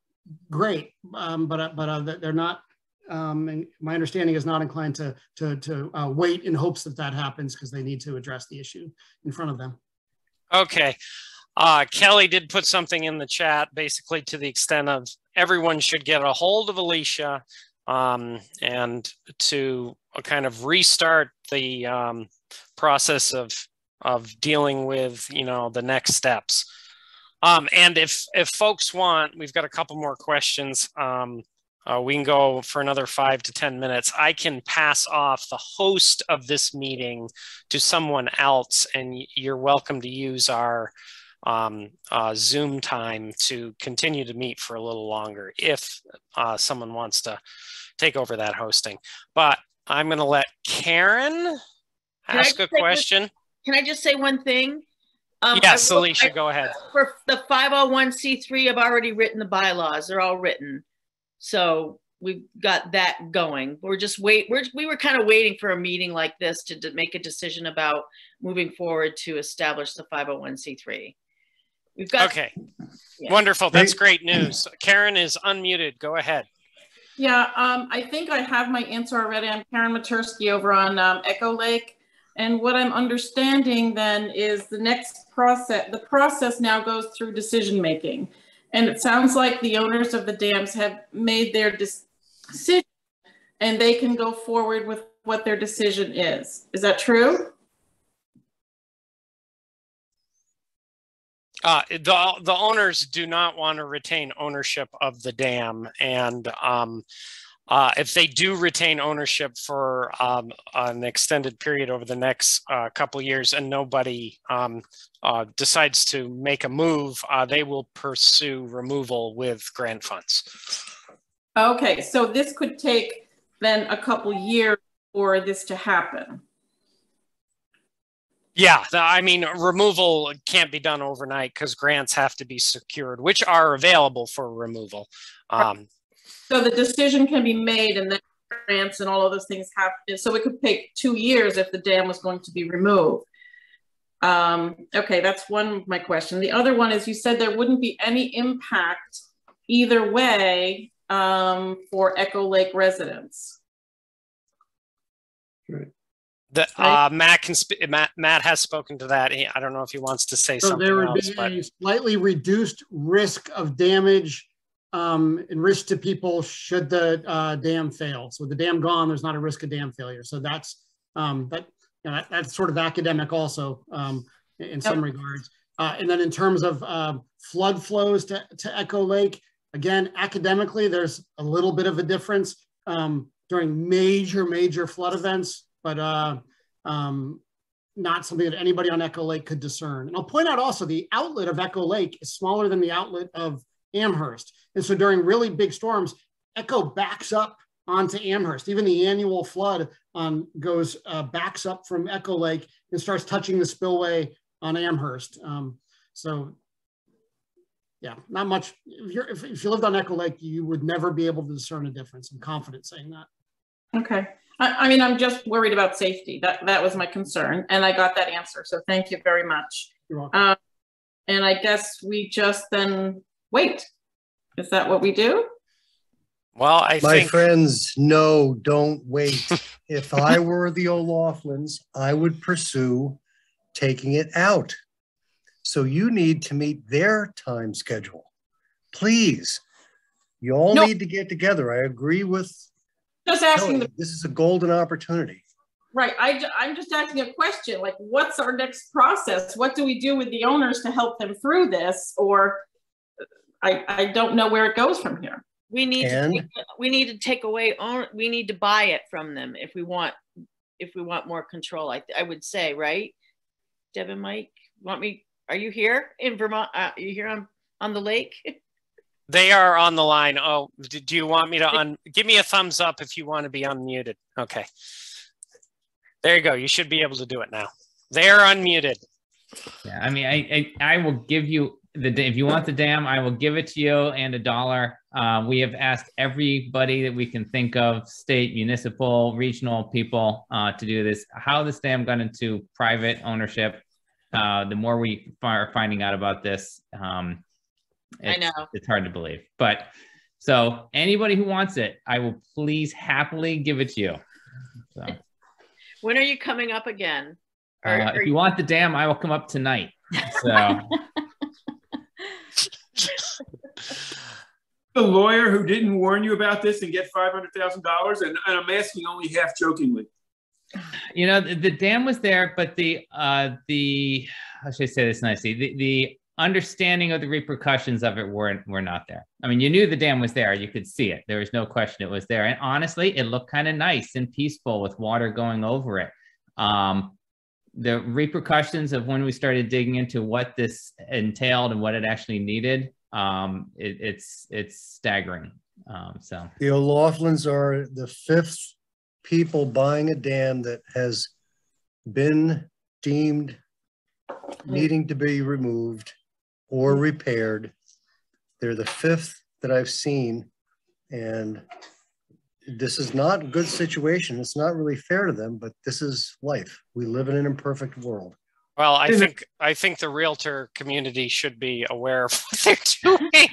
great. But, but uh, they're not, um, and my understanding is not inclined to to, to uh, wait in hopes that that happens because they need to address the issue in front of them. Okay. Uh, Kelly did put something in the chat, basically to the extent of everyone should get a hold of Alicia um, and to kind of restart the um, process of of dealing with you know the next steps. Um, and if if folks want, we've got a couple more questions. Um, uh, we can go for another five to 10 minutes. I can pass off the host of this meeting to someone else, and you're welcome to use our um, uh, Zoom time to continue to meet for a little longer if uh, someone wants to take over that hosting. But I'm going to let Karen Can ask a question. Can I just say one thing? Um, yes, will- Alicia, I- go ahead. For the 501c3, I've already written the bylaws. They're all written. So we've got that going. We're just wait. We're, we were kind of waiting for a meeting like this to, to make a decision about moving forward to establish the 501c3. We've got Okay, Yeah. wonderful. That's Great. great news. Karen is unmuted. Go ahead. Yeah, um, I think I have my answer already. I'm Karen Matursky over on um, Echo Lake. And what I'm understanding then is the next process, the process now goes through decision making. And it sounds like the owners of the dams have made their decision and they can go forward with what their decision is. Is that true? Uh, the, the owners do not want to retain ownership of the dam. And um, uh, if they do retain ownership for um, an extended period over the next uh, couple years and nobody um, uh, decides to make a move, uh, they will pursue removal with grant funds. Okay, so this could take then a couple years for this to happen. Yeah, I mean, removal can't be done overnight because grants have to be secured, which are available for removal. Um, So the decision can be made and then grants and all of those things happen. So it could take two years if the dam was going to be removed. Um, okay, that's one of my question. The other one is you said there wouldn't be any impact either way um, for Echo Lake residents. The, uh, Matt can, sp- Matt, Matt has spoken to that. He- I don't know if he wants to say So something there would else, be but a slightly reduced risk of damage um, and risk to people should the uh, dam fail. So with the dam gone, there's not a risk of dam failure. So that's, um, but you know, that- that's sort of academic also um, in- some regards. Uh, and then in terms of um, flood flows to, to Echo Lake, again, academically, there's a little bit of a difference um, during major, major flood events, but uh, um, not something that anybody on Echo Lake could discern. And I'll point out also the outlet of Echo Lake is smaller than the outlet of Amherst. And so during really big storms, Echo backs up onto Amherst. Even the annual flood um, goes, uh, backs up from Echo Lake and starts touching the spillway on Amherst. Um, so yeah, not much. If, you're, if, if you lived on Echo Lake, you would never be able to discern a difference. I'm confident saying that. Okay. I, I mean, I'm just worried about safety. That, that was my concern and I got that answer. So thank you very much. You're welcome. Uh, And I guess we just then wait. Is that what we do? well, I My think friends, no, don't wait. if I were the O'Laughlins, I would pursue taking it out. So you need to meet their time schedule. Please. You all No. need to get together. I agree with Just asking the, This is a golden opportunity. right, I, I'm just asking a question, like, what's our next process? What do we do with the owners to help them through this? Or I, I don't know where it goes from here. We need to, take- we need to take away, own, we need to buy it from them if we want, if we want more control, I, I would say, right? Deb and Mike, want me, are you here in Vermont? Uh, you here on, on the lake? they are on the line. Oh, do you want me to un, give me a thumbs up if you want to be unmuted? Okay. There you go. You should be able to do it now. They're unmuted. Yeah, I mean, I, I, I will give you the, if you want the dam, I will give it to you and a dollar. Uh, we have asked everybody that we can think of, state, municipal, regional people, uh, to do this. How this dam got into private ownership, uh, the more we are finding out about this, um, I know. It's hard to believe, but so anybody who wants it, I will please happily give it to you. So, When are you coming up again? Or- uh, or- if you want the dam, I will come up tonight. So. the lawyer who didn't warn you about this and get five hundred thousand dollars? And I'm asking only half jokingly. You know, the, the dam was there, but the uh the how should I say this nicely? The the understanding of the repercussions of it weren't were not there. I mean, you knew the dam was there, you could see it. There was no question it was there. And honestly, it looked kind of nice and peaceful with water going over it. Um the repercussions of when we started digging into what this entailed and what it actually needed, um, it, it's it's staggering. Um, so The O'Laughlins are the fifth people buying a dam that has been deemed needing to be removed or repaired. They're the fifth that I've seen. And this is not a good situation. It's not really fair to them, but this is life. We live in an imperfect world. Well, I think I think the realtor community should be aware of what they're doing.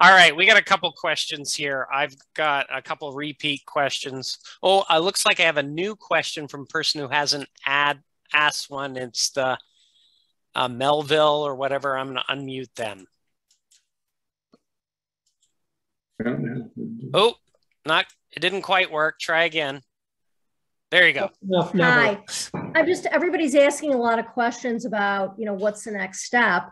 All right, we got a couple questions here. I've got a couple repeat questions. Oh, it looks like I have a new question from a person who hasn't ad, asked one. It's the uh, Melville or whatever. I'm going to unmute them. Oh, not it didn't quite work. Try again. There you go. Hi. I'm just, everybody's asking a lot of questions about, you know, what's the next step?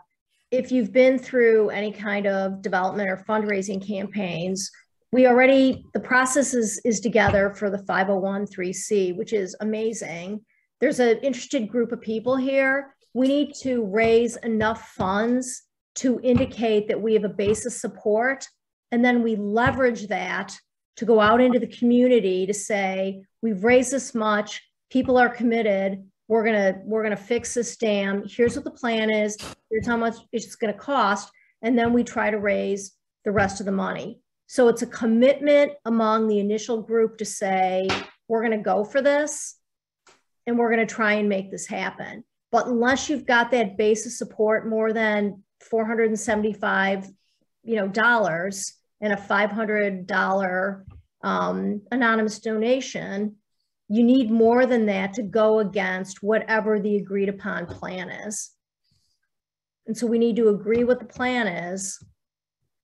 If you've been through any kind of development or fundraising campaigns, we already, the process is, is together for the 501c, which is amazing. There's an interested group of people here. We need to raise enough funds to indicate that we have a base of support. And then we leverage that to go out into the community to say, we've raised this much, people are committed, we're gonna, we're gonna fix this dam, here's what the plan is, here's how much it's gonna cost, and then we try to raise the rest of the money. So it's a commitment among the initial group to say, we're gonna go for this, and we're gonna try and make this happen. But unless you've got that base of support more than 475, you know, dollars, and a $500 um, anonymous donation, You need more than that to go against whatever the agreed upon plan is. And so we need to agree what the plan is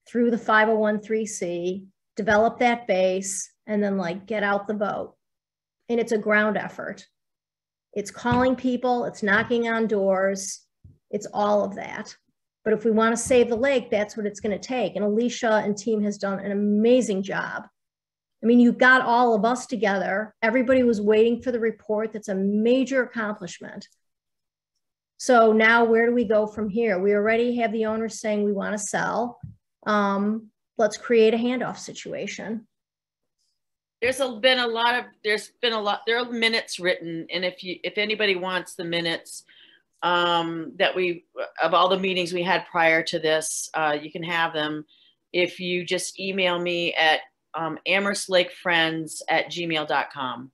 through the 501c, develop that base, and then like get out the vote. And it's a ground effort. It's calling people, it's knocking on doors, it's all of that. But if we want to save the lake, that's what it's going to take. And Alicia and team has done an amazing job. I mean, you got all of us together. Everybody was waiting for the report. That's a major accomplishment. So now where do we go from here? We already have the owners saying we want to sell. Um, let's create a handoff situation. There's a, been a lot of, there's been a lot, there are minutes written. And if you, if anybody wants the minutes um, that we, of all the meetings we had prior to this, uh, you can have them. If you just email me at um, Amherst Lake Friends at gmail.com.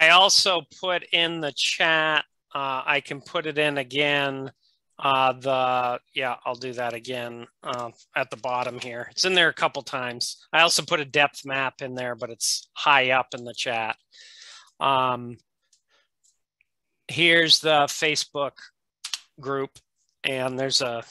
I also put in the chat, uh, I can put it in again. Uh, the, yeah, I'll do that again uh, at the bottom here. It's in there a couple times. I also put a depth map in there, but it's high up in the chat. Um, here's the Facebook group and there's a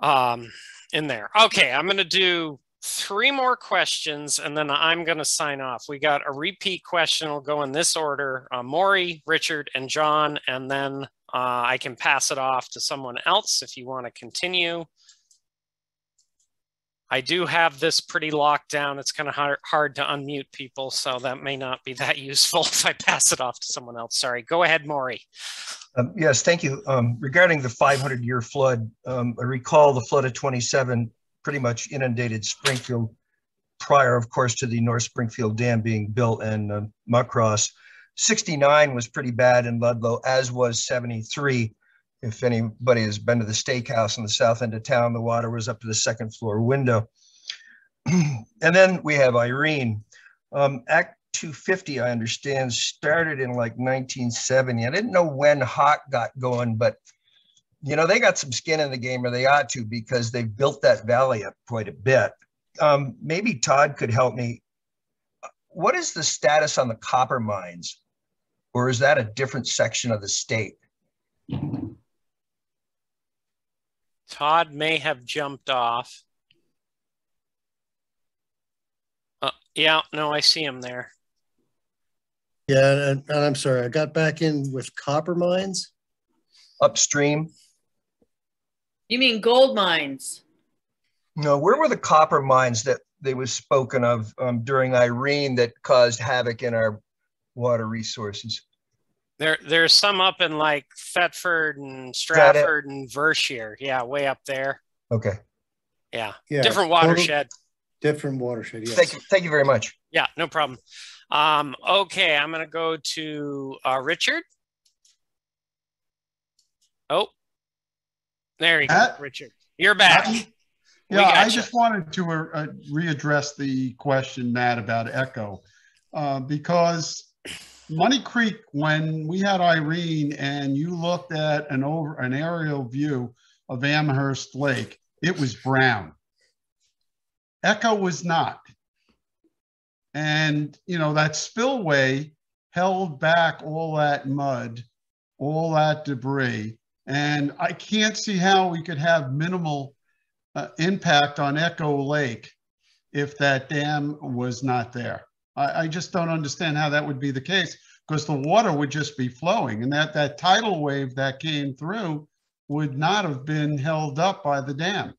um, in there. Okay, I'm going to do three more questions and then I'm going to sign off. We got a repeat question. will go in this order. Uh, Maury, Richard, and John, and then uh, I can pass it off to someone else if you want to continue. I do have this pretty locked down. It's kind of hard, hard to unmute people, so that may not be that useful if I pass it off to someone else. Sorry. Go ahead, Maury. Um, yes, thank you. Um, regarding the 500 year flood, um, I recall the flood of 27 pretty much inundated Springfield prior, of course, to the North Springfield Dam being built and uh, Muckross. 69 was pretty bad in Ludlow, as was 73. If anybody has been to the steakhouse in the south end of town, the water was up to the second floor window. and then we have Irene. Um, Act 250, I understand, started in like 1970. I didn't know when Hawk got going, but you know, they got some skin in the game, or they ought to, because they built that valley up quite a bit. Um, maybe Todd could help me. What is the status on the copper mines? Or is that a different section of the state? Todd may have jumped off. Uh, yeah, no, I see him there. Yeah, and, and I'm sorry, I got back in with copper mines. Upstream? You mean gold mines? No, where were the copper mines that they was spoken of um, during Irene that caused havoc in our water resources? There, there's some up in like Thetford and Strafford and Vershire. Yeah, way up there. Okay. Yeah. Yeah, Different total- watershed. Different watershed, yes. Thank you. Thank you very much. Yeah, no problem. Um, okay, I'm gonna go to uh, Richard. Oh, there you go, Richard. You're back. I- We Yeah, I gotcha. just wanted to uh, uh, readdress the question, Matt, about Echo. Uh, because Money Creek, when we had Irene and you looked at an over, an aerial view of Amherst Lake, it was brown. Echo was not. And, you know, that spillway held back all that mud, all that debris. And I can't see how we could have minimal uh, impact on Echo Lake if that dam was not there. I, I just don't understand how that would be the case because the water would just be flowing and that, that tidal wave that came through would not have been held up by the dam.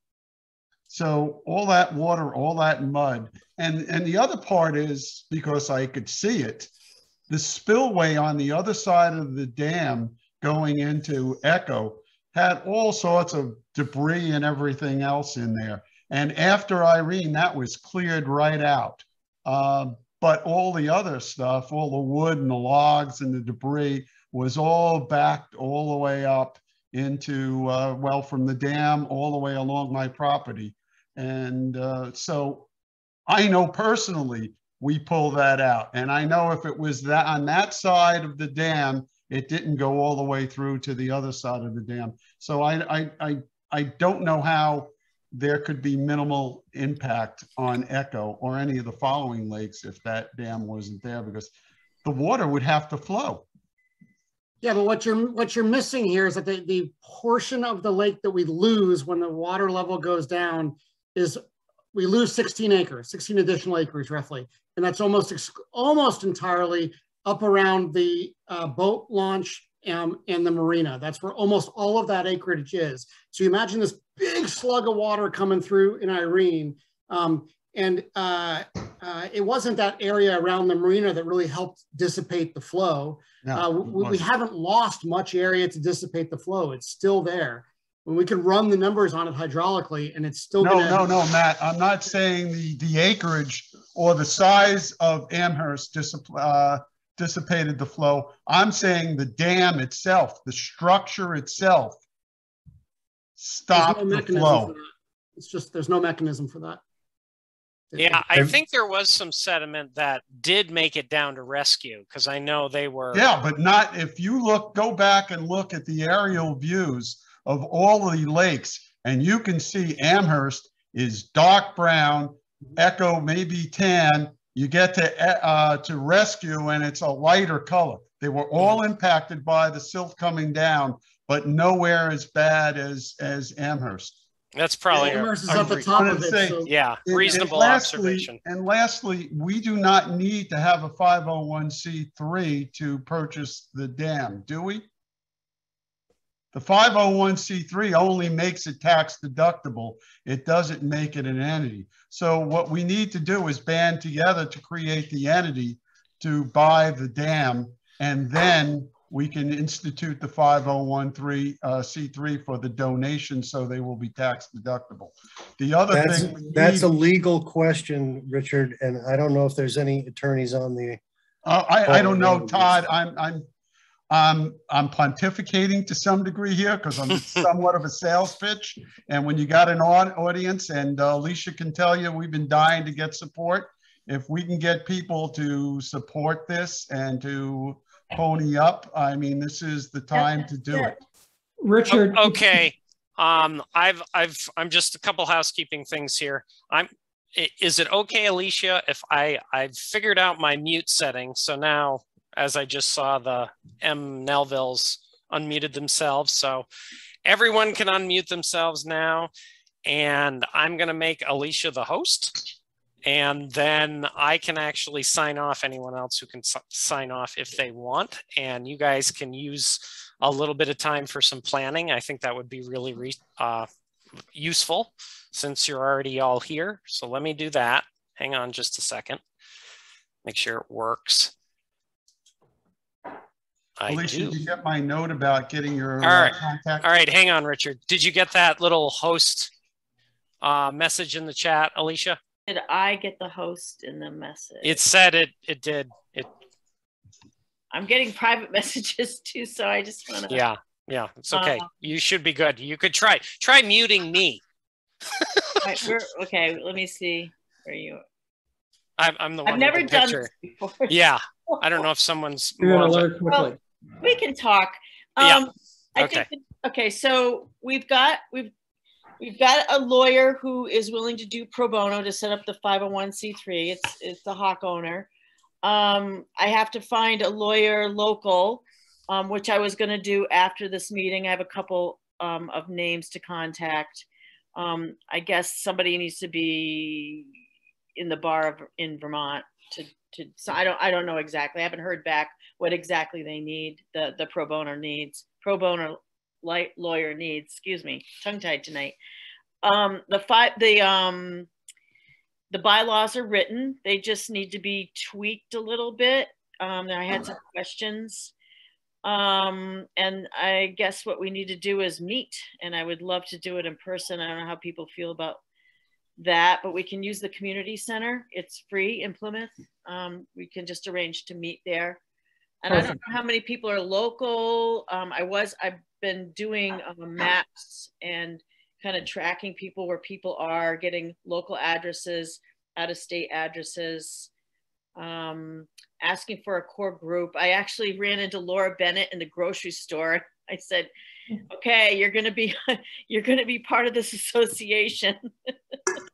So all that water, all that mud. And, and the other part is because I could see it, the spillway on the other side of the dam going into Echo had all sorts of debris and everything else in there. And after Irene, that was cleared right out. Um, but all the other stuff, all the wood and the logs and the debris was all backed all the way up into, uh, well, from the dam all the way along my property. And uh, so I know personally we pull that out. And I know if it was that on that side of the dam, it didn't go all the way through to the other side of the dam. So I, I, I, I don't know how there could be minimal impact on Echo or any of the following lakes if that dam wasn't there because the water would have to flow. Yeah, but what you're what you're missing here is that the, the portion of the lake that we lose when the water level goes down is we lose 16 acres, 16 additional acres roughly, and that's almost almost entirely up around the uh, boat launch um, and the marina. That's where almost all of that acreage is. So you imagine this big slug of water coming through in Irene. Um, and uh, uh, it wasn't that area around the marina that really helped dissipate the flow. No, Uh, we, we haven't lost much area to dissipate the flow. It's still there. When we can run the numbers on it hydraulically and it's still No, gonna- no, no, Matt, I'm not saying the, the acreage or the size of Amherst uh, dissipated the flow. I'm saying the dam itself, the structure itself there's stopped no the flow. It's just, there's no mechanism for that. Yeah, I think there was some sediment that did make it down to rescue because I know they were. Yeah, but not, if you look, go back and look at the aerial views of all the lakes, and you can see Amherst is dark brown, Echo maybe tan. You get to, uh, to rescue and it's a lighter color. They were all impacted by the silt coming down, but nowhere as bad as, as Amherst. That's probably a, Amherst is a at the top of it, say- so yeah And- and reasonable lastly- observation. And lastly, we do not need to have a 501c3 to purchase the dam, do we? The 501c3 only makes it tax deductible. It doesn't make it an entity. So what we need to do is band together to create the entity to buy the dam. And then we can institute the 501c3 uh, for the donation, so they will be tax deductible. The other That's, thing. that's a legal question, Richard, and I don't know if there's any attorneys on the, Uh, I, I don't know, Todd, I'm, I'm, I'm, I'm pontificating to some degree here because I'm somewhat of a sales pitch. And when you got an audience and uh, Alicia can tell you, we've been dying to get support. If we can get people to support this and to pony up, I mean, this is the time to do it. Richard. O- Okay, um, I've, I've, I'm just a couple housekeeping things here. I'm, is it okay, Alicia, if I, I've figured out my mute setting, so now, as I just saw, the M Nelvilles unmuted themselves, so everyone can unmute themselves now, and I'm gonna make Alicia the host. And then I can actually sign off anyone else who can sign off if they want, and you guys can use a little bit of time for some planning. I think that would be really re- uh, useful since you're already all here. So let me do that. Hang on just a second. Make sure it works. I Alicia, do. did you get my note about getting your All uh, contact? All right, hang on, Richard. Did you get that little host uh, message in the chat, Alicia? Did I get the host in the message? It said it. It did. It. I'm getting private messages too, so I just want to. Yeah. Yeah. It's okay. Uh, you should be good. You could try try muting me. Right, we're, okay, let me see. Where you? I'm, I'm the one. I've never done picture. this before. Yeah. I don't know if someone's You're more gonna learn quickly. Well, we can talk. Yeah, Um, I okay. think, that- okay, so we've got, we've, we've got a lawyer who is willing to do pro bono to set up the 501c3. It's, it's the Hawk owner. Um, I have to find a lawyer local, um, which I was gonna do after this meeting. I have a couple, um, of names to contact. Um, I guess somebody needs to be in the bar of, in Vermont to, to, so I don't, I don't know exactly. I haven't heard back what exactly they need, the, the pro bono needs, pro bono light lawyer needs, excuse me, tongue tied tonight. Um, the five, the, um, the bylaws are written. They just need to be tweaked a little bit. Um, I had some questions. Um, and I guess what we need to do is meet and I would love to do it in person. I don't know how people feel about that, but we can use the community center. It's free in Plymouth. Um, we can just arrange to meet there. And I don't know how many people are local. Um, I was, I've been doing um, maps and kind of tracking people where people are, getting local addresses, out of state addresses. um, asking for a core group. I actually ran into Laura Bennett in the grocery store. I said, okay, you're going to be, you're going to be part of this association.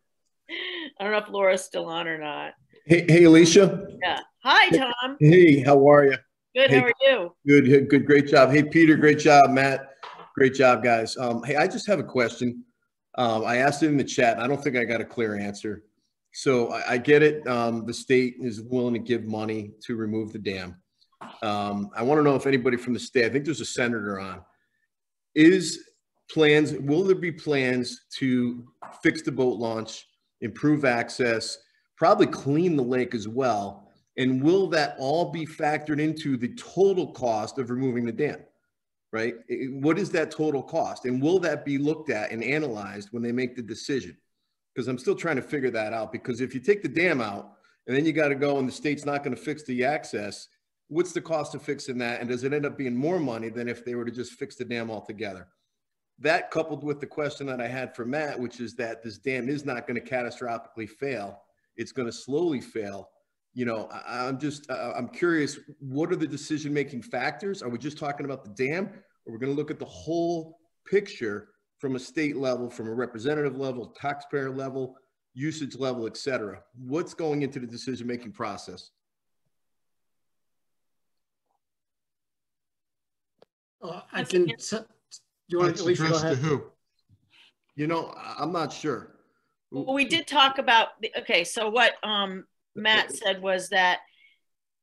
I don't know if Laura's still on or not. Hey, hey, Alicia. Yeah. Hi, Tom. Hey, how are you? Good. Hey. How are you? Good, good, great job. Hey, Peter, great job. Matt, great job, guys. Um, hey, I just have a question. Um, I asked it in the chat. I don't think I got a clear answer. So I, I get it. Um, the state is willing to give money to remove the dam. Um, I want to know if anybody from the state, I think there's a senator on, is plans, will there be plans to fix the boat launch, improve access, probably clean the lake as well? And will that all be factored into the total cost of removing the dam? Right? What is that total cost? And will that be looked at and analyzed when they make the decision? Because I'm still trying to figure that out. Because if you take the dam out and then you got to go and the state's not going to fix the access, what's the cost of fixing that? And does it end up being more money than if they were to just fix the dam altogether? That coupled with the question that I had for Matt, which is that this dam is not going to catastrophically fail. It's going to slowly fail. You know, I, I'm just, uh, I'm curious, what are the decision-making factors? Are we just talking about the dam? Or we're going to look at the whole picture from a state level, from a representative level, taxpayer level, usage level, et cetera? What's going into the decision-making process? Uh, I can, you want That's to, Alicia, go addressed to who? You know, I- I'm not sure. Well, we did talk about, the- okay, so what um, Matt said was that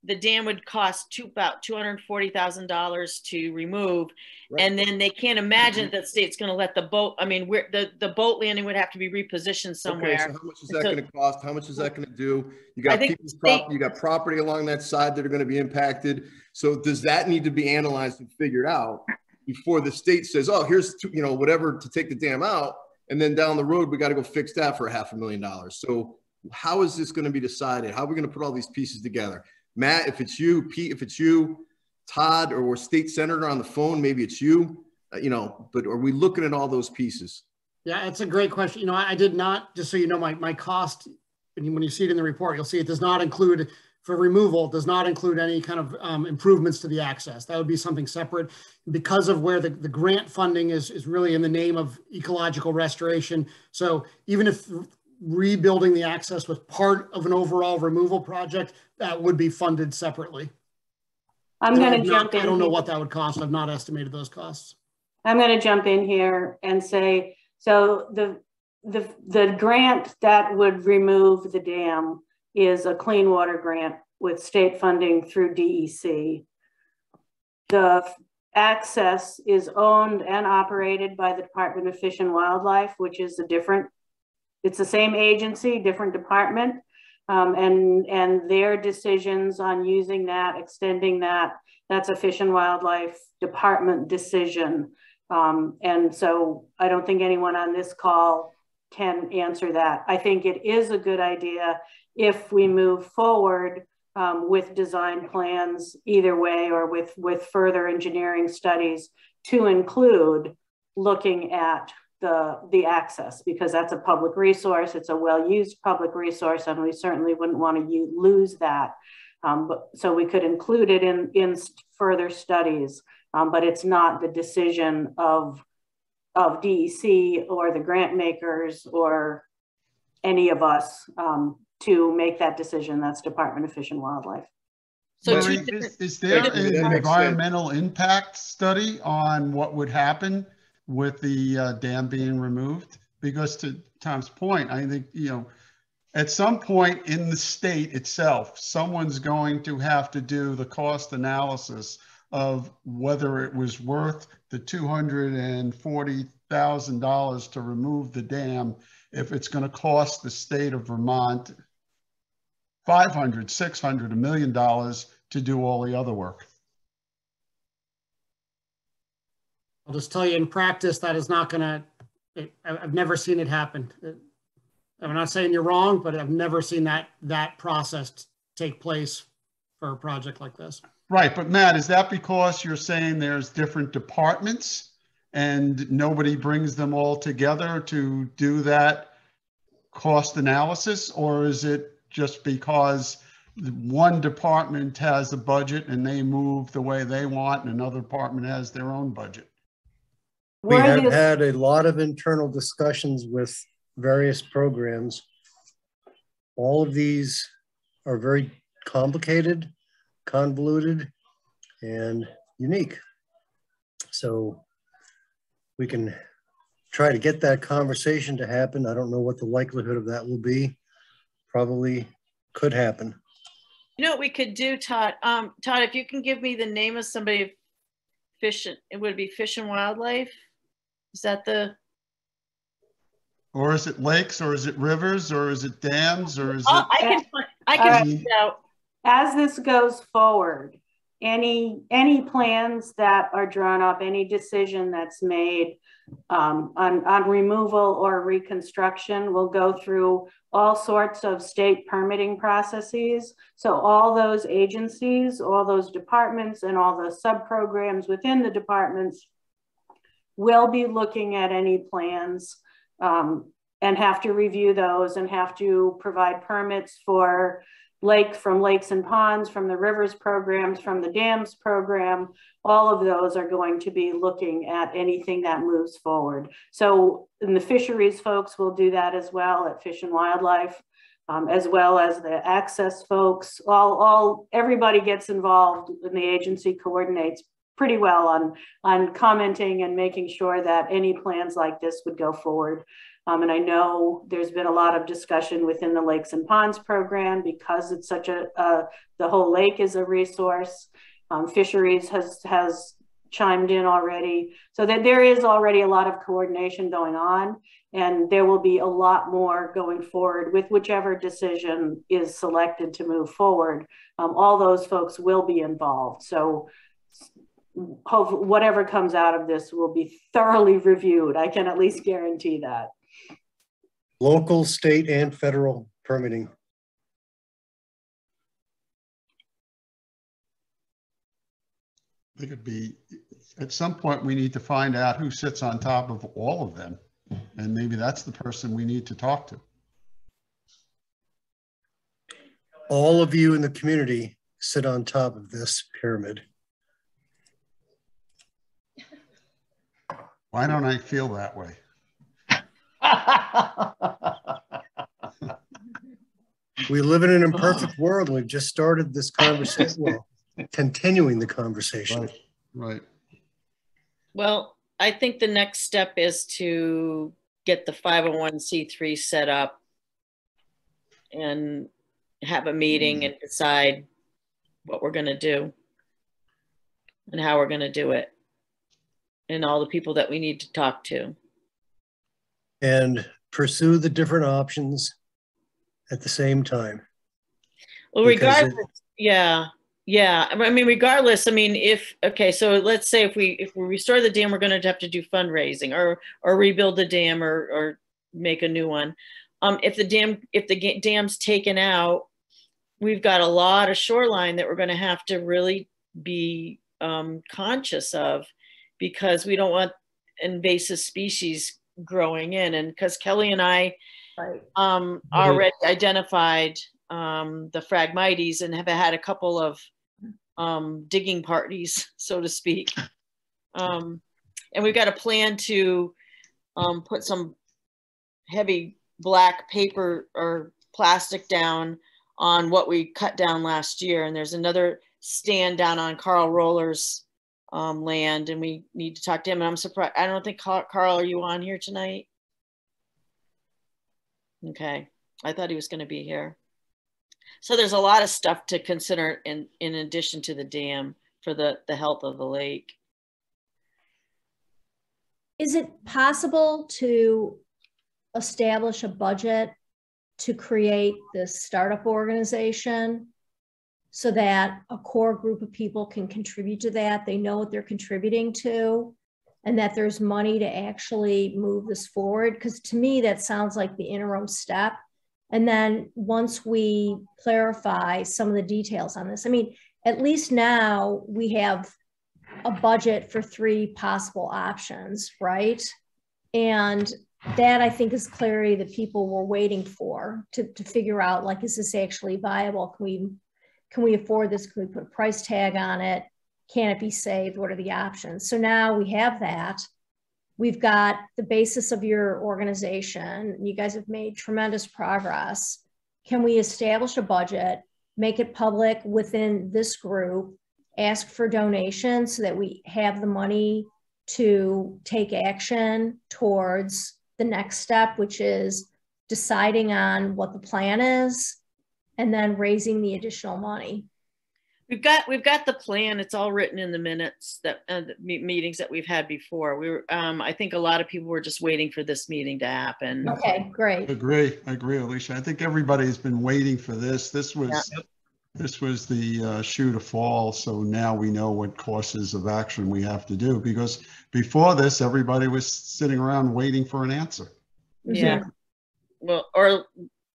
the dam would cost two, about two hundred and forty thousand dollars to remove. Right. And then they can't imagine that state's gonna let the boat, I mean, where, the, the boat landing would have to be repositioned somewhere. Okay, somewhere. so how much is that So- gonna cost? How much is that gonna do? You got think people's state- prop, you got property along that side that are gonna be impacted. So does that need to be analyzed and figured out before the state says, oh, here's, you know, whatever to take the dam out? And then down the road, we gotta go fix that for a half a million dollars. So how is this gonna be decided? How are we gonna put all these pieces together? Matt, if it's you, Pete, if it's you, Todd, or we're state senator on the phone, maybe it's you, uh, you know, but are we looking at all those pieces? Yeah, it's a great question. You know, I I did not, just so you know, my, my cost, when you, when you see it in the report, you'll see it does not include, for removal, does not include any kind of um, improvements to the access. That would be something separate. Because of where the, the grant funding is, is really in the name of ecological restoration. So even if rebuilding the access was part of an overall removal project, that would be funded separately. I'm going to not- jump in. I don't know what that would cost. I've not estimated those costs. I'm going to jump in here and say, so the, the, the grant that would remove the dam is a clean water grant with state funding through DEC. The access is owned and operated by the Department of Fish and Wildlife, which is a different, it's the same agency, different department. Um, and, and their decisions on using that, extending that, that's a Fish and Wildlife Department decision. Um, and so I don't think anyone on this call can answer that. I think it is a good idea if we move forward um, with design plans either way or with, with further engineering studies to include looking at the, the access because that's a public resource. It's a well-used public resource and we certainly wouldn't want to lose that. Um, but, so we could include it in, in further studies um, but it's not the decision of of DEC or the grant makers or any of us um, to make that decision. That's Department of Fish and Wildlife. So Larry, is, is there Thank you. That an makes sense. environmental impact study on what would happen with the uh, dam being removed? Because to Tom's point, I think, you know, at some point in the state itself, someone's going to have to do the cost analysis of whether it was worth the $240,000 to remove the dam, if it's going to cost the state of Vermont 500, 600, a million dollars to do all the other work. I'll just tell you in practice, that is not gonna, it- I've never seen it happen. I'm not saying you're wrong, but I've never seen that, that process take place for a project like this. Right, but Matt, is that because you're saying there's different departments and nobody brings them all together to do that cost analysis? Or is it just because one department has a budget and they move the way they want and another department has their own budget. We have had a lot of internal discussions with various programs. All of these are very complicated, convoluted, and unique. So we can try to get that conversation to happen. I don't know what the likelihood of that will be. Probably could happen. You know what we could do, Todd? Um, Todd, if you can give me the name of somebody fishing, it would be Fish and Wildlife. Is that the? Or is it lakes or is it rivers or is it dams or is Oh, it? I can, fi- I can Alright. find out. As this goes forward, any, any plans that are drawn up, any decision that's made um, on, on removal or reconstruction will go through all sorts of state permitting processes. So all those agencies, all those departments and all the sub-programs within the departments will be looking at any plans um, and have to review those and have to provide permits for lake from lakes and ponds, from the rivers programs, from the dams program, all of those are going to be looking at anything that moves forward. So the fisheries folks will do that as well at Fish and Wildlife, um, as well as the access folks, all, all, everybody gets involved and the agency coordinates pretty well on, on commenting and making sure that any plans like this would go forward. Um, and I know there's been a lot of discussion within the Lakes and Ponds program because it's such a, the whole lake is a resource. Um, fisheries has, has chimed in already. So that there is already a lot of coordination going on and there will be a lot more going forward with whichever decision is selected to move forward. Um, all those folks will be involved. So hope whatever comes out of this will be thoroughly reviewed. I can at least guarantee that. Local, state, and federal permitting. It could be, at some point, we need to find out who sits on top of all of them. And maybe that's the person we need to talk to. All of you in the community sit on top of this pyramid. Why don't I feel that way? We live in an oh. imperfect world. We've just started this conversation, well, continuing the conversation. Right. Well, I think the next step is to get the 501c3 set up and have a meeting hmm. and decide what we're going to do and how we're going to do it and all the people that we need to talk to. And pursue the different options at the same time. Well, Because it- regardless, yeah, yeah. I mean, regardless, I mean, if okay, so let's say if we if we restore the dam, we're going to have to do fundraising or or rebuild the dam or or make a new one. Um, if the dam if the dam's taken out, we've got a lot of shoreline that we're going to have to really be um, conscious of because we don't want invasive species growing in. And because Kelly and I um, already identified um, the Phragmites and have had a couple of um, digging parties, so to speak. Um, and we've got a plan to um, put some heavy black paper or plastic down on what we cut down last year. And there's another stand down on Carl Roller's um, land, and we need to talk to him. And I'm surprised. I don't think Carl, Carl, are you on here tonight? Okay, I thought he was going to be here. So there's a lot of stuff to consider in in addition to the dam for the the health of the lake. Is it possible to establish a budget to create this startup organization so that a core group of people can contribute to that? They know what they're contributing to and that there's money to actually move this forward? Because to me, that sounds like the interim step. And then once we clarify some of the details on this, I mean, at least now we have a budget for three possible options, right? And that I think is clarity that people were waiting for to, to figure out like, is this actually viable? Can we can we afford this? Can we put a price tag on it? Can it be saved? What are the options? So now we have that. We've got the basis of your organization. You guys have made tremendous progress. Can we establish a budget, make it public within this group, ask for donations so that we have the money to take action towards the next step, which is deciding on what the plan is and then raising the additional money. We've got we've got the plan. It's all written in the minutes that uh, the meetings that we've had before. We were, um, I think a lot of people were just waiting for this meeting to happen. Okay, great. Agree, I agree, Alicia. I think everybody has been waiting for this. This was, Yeah. this was the uh, shoe to fall. So now we know what courses of action we have to do because before this, everybody was sitting around waiting for an answer. Yeah. Well, or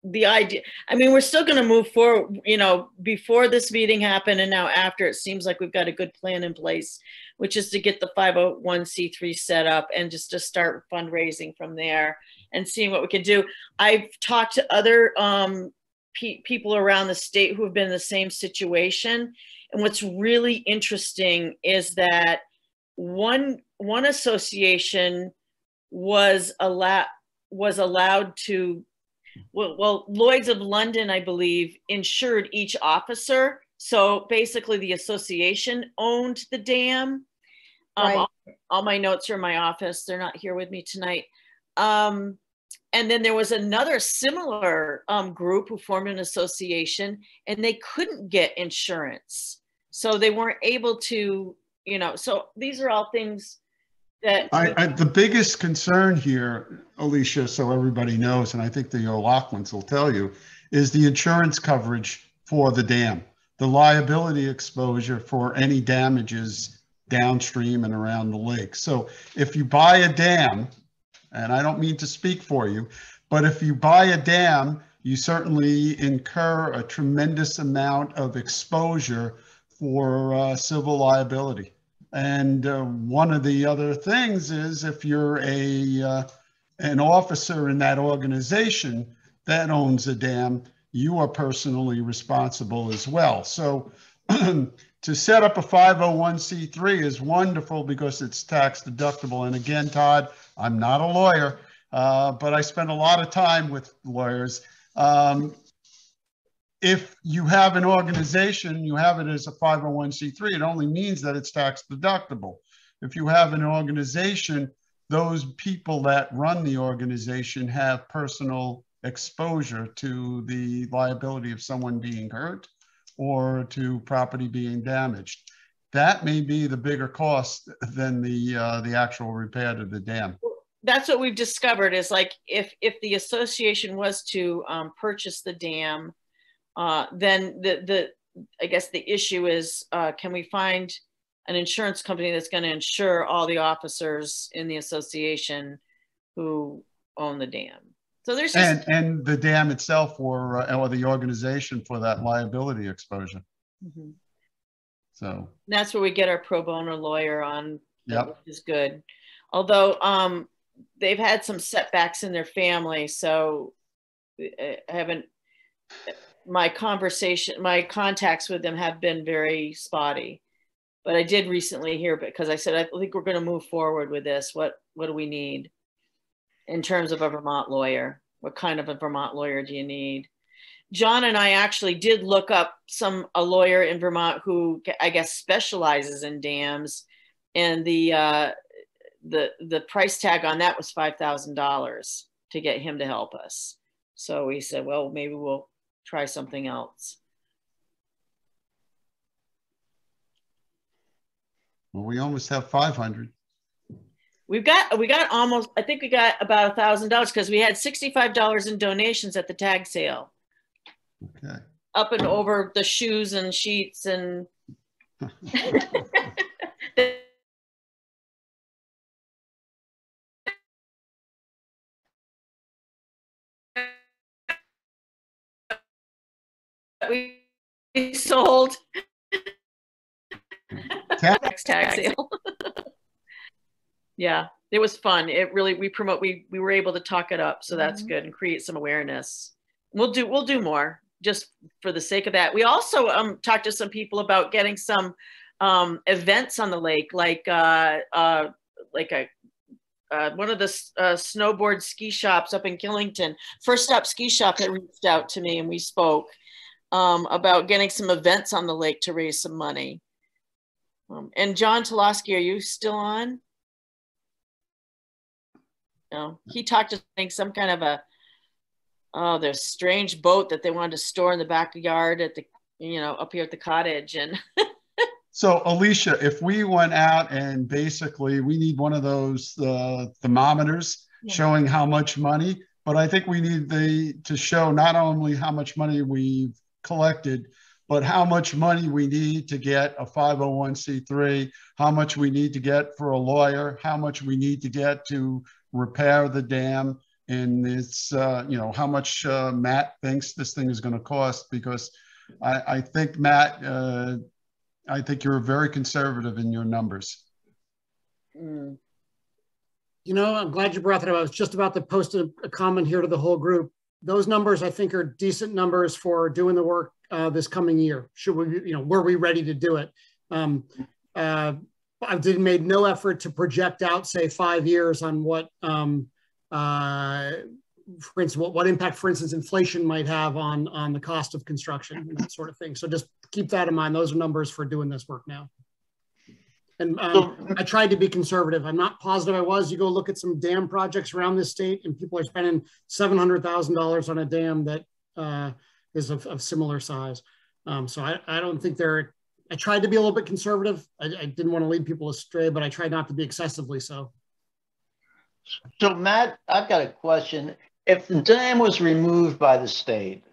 the idea, I mean, we're still going to move forward, you know, before this meeting happened and now after, it seems like we've got a good plan in place, which is to get the 501c3 set up and just to start fundraising from there and seeing what we can do. I've talked to other um, pe- people around the state who have been in the same situation. And what's really interesting is that one one association was allowed was allowed to well, well lloyd's of london i believe insured each officer. So basically the association owned the dam. Um, Right. all, all my notes are in my office. They're not here with me tonight. Um, and then there was another similar um, group who formed an association and they couldn't get insurance. So they weren't able to you know so these are all things I, I, the biggest concern here, Alicia, so everybody knows, and I think the O'Loughlin's will tell you, is the insurance coverage for the dam, the liability exposure for any damages downstream and around the lake. So if you buy a dam, and I don't mean to speak for you, but if you buy a dam, you certainly incur a tremendous amount of exposure for uh, civil liability. And uh, one of the other things is if you're a uh, an officer in that organization that owns a dam, you are personally responsible as well. So to set up a 501c3 is wonderful because it's tax deductible. And again, Todd, I'm not a lawyer, uh, but I spend a lot of time with lawyers. Um, if you have an organization, you have it as a 501c3, it only means that it's tax deductible. If you have an organization, those people that run the organization have personal exposure to the liability of someone being hurt or to property being damaged. That may be the bigger cost than the uh, the actual repair to the dam. that's what we've discovered is like if if the association was to um, purchase the dam uh, then the the i guess the issue is uh, can we find an insurance company that's going to insure all the officers in the association who own the dam so there's just, And and the dam itself or uh, or the organization for that liability exposure. Mhm. So that's where we get our pro bono lawyer on Yep. which is good although um they've had some setbacks in their family so I haven't my conversation my contacts with them have been very spotty but i did recently hear because i said i think we're going to move forward with this. What what do we need in terms of a vermont lawyer? What kind of a vermont lawyer do you need? John and i actually did look up some a lawyer in vermont who i guess specializes in dams and the uh the the price tag on that was five thousand dollars to get him to help us. So we said, well, maybe we'll try something else. well, we almost have 500. We've got we got almost I think we got about a thousand dollars because we had sixty five dollars in donations at the tag sale, Okay. up and over the shoes and sheets and. we sold tax tag sale. yeah, it was fun. It really we promote we we were able to talk it up, so that's good and create some awareness. We'll do we'll do more. just for the sake of that. We also um, talked to some people about getting some um, events on the lake, like uh, uh, like a uh, one of the uh, snowboard ski shops up in Killington. First Stop Ski Shop had reached out to me and we spoke um, about getting some events on the lake to raise some money. Um, and John Toloski, are you still on? No, he talked to think some kind of a oh, there's strange boat that they wanted to store in the backyard at the you know up here at the cottage and. so Alicia, if we went out and basically we need one of those uh, thermometers yeah. showing how much money, but I think we need the to show not only how much money we've collected, but how much money we need to get a 501c3, how much we need to get for a lawyer, how much we need to get to repair the dam, and it's uh, you know how much uh, Matt thinks this thing is going to cost because I, I think Matt, uh, I think you're very conservative in your numbers. Mm. You know, I'm glad you brought that up. I was just about to post a, a comment here to the whole group. Those numbers, I think, are decent numbers for doing the work uh, this coming year. Should we, you know, were we ready to do it? Um, uh, I did made no effort to project out, say, five years on what um, uh, for instance, what, what impact, for instance, inflation might have on, on the cost of construction and that sort of thing. So just keep that in mind. Those are numbers for doing this work now. And um, I tried to be conservative. I'm not positive I was. You go look at some dam projects around this state and people are spending $700,000 on a dam that uh, is of, of, similar size. Um, so I, I don't think they're, I tried to be a little bit conservative. I, I didn't want to lead people astray, but I tried not to be excessively so. So Matt, I've got a question. If the dam was removed by the state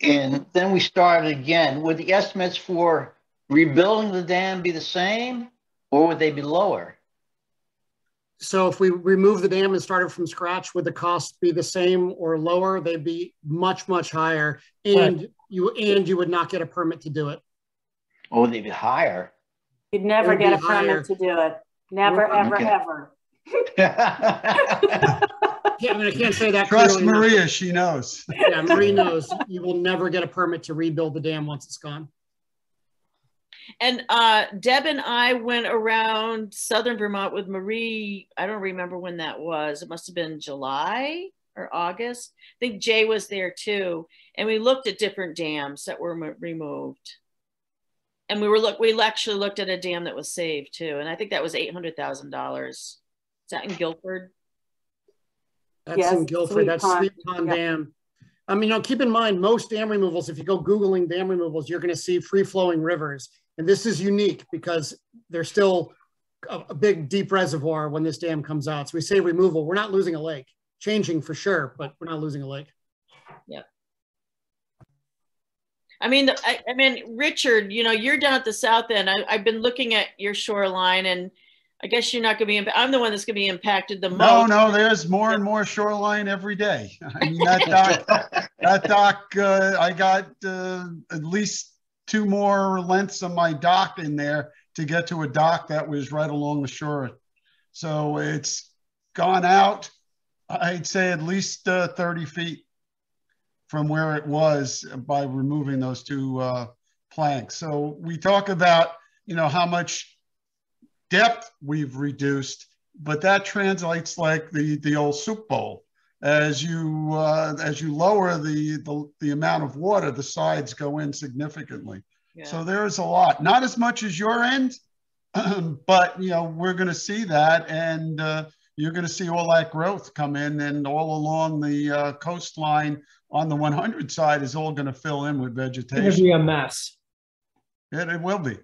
and then we started again, would the estimates for rebuilding the dam be the same or would they be lower? So if we remove the dam and started from scratch, would the cost be the same or lower? They'd be much, much higher. And right. you and you would not get a permit to do it. Oh, they'd be higher. You'd never get a higher. permit to do it. Never, ever, okay. ever yeah, I mean, I can't say that. Trust Maria, enough. she knows. Yeah, Marie knows. You will never get a permit to rebuild the dam once it's gone. And uh, Deb and I went around southern Vermont with Marie. I don't remember when that was. It must have been July or August. I think Jay was there too. And we looked at different dams that were removed. And we were look. We actually looked at a dam that was saved too, and I think that was eight hundred thousand dollars. Is that in Guilford? That's yes, in Guilford. Sweet That's Pond. Sweet Pond yep. Dam. I mean, you know, keep in mind, most dam removals, if you go Googling dam removals, you're going to see free flowing rivers. And this is unique because there's still a, a, big deep reservoir when this dam comes out. So we say removal, we're not losing a lake, changing for sure, but we're not losing a lake. Yeah. I mean, I, I mean, Richard, you know, you're down at the south end. I, I've been looking at your shoreline and I guess you're not going to be. I'm the one that's going to be impacted the most. No, no. There's more and more shoreline every day. I mean that dock. that dock. Uh, I got uh, at least two more lengths of my dock in there to get to a dock that was right along the shore. So it's gone out. I'd say at least uh, 30 feet from where it was by removing those two uh, planks. So we talk about you know how much depth we've reduced, but that translates like the, the old soup bowl. As you, uh, as you lower the, the, the amount of water, the sides go in significantly. Yeah. So there's a lot, not as much as your end, but you know, we're going to see that and uh, you're going to see all that growth come in and all along the uh, coastline on the 100 side is all going to fill in with vegetation. It'll be a mess. It, it will be.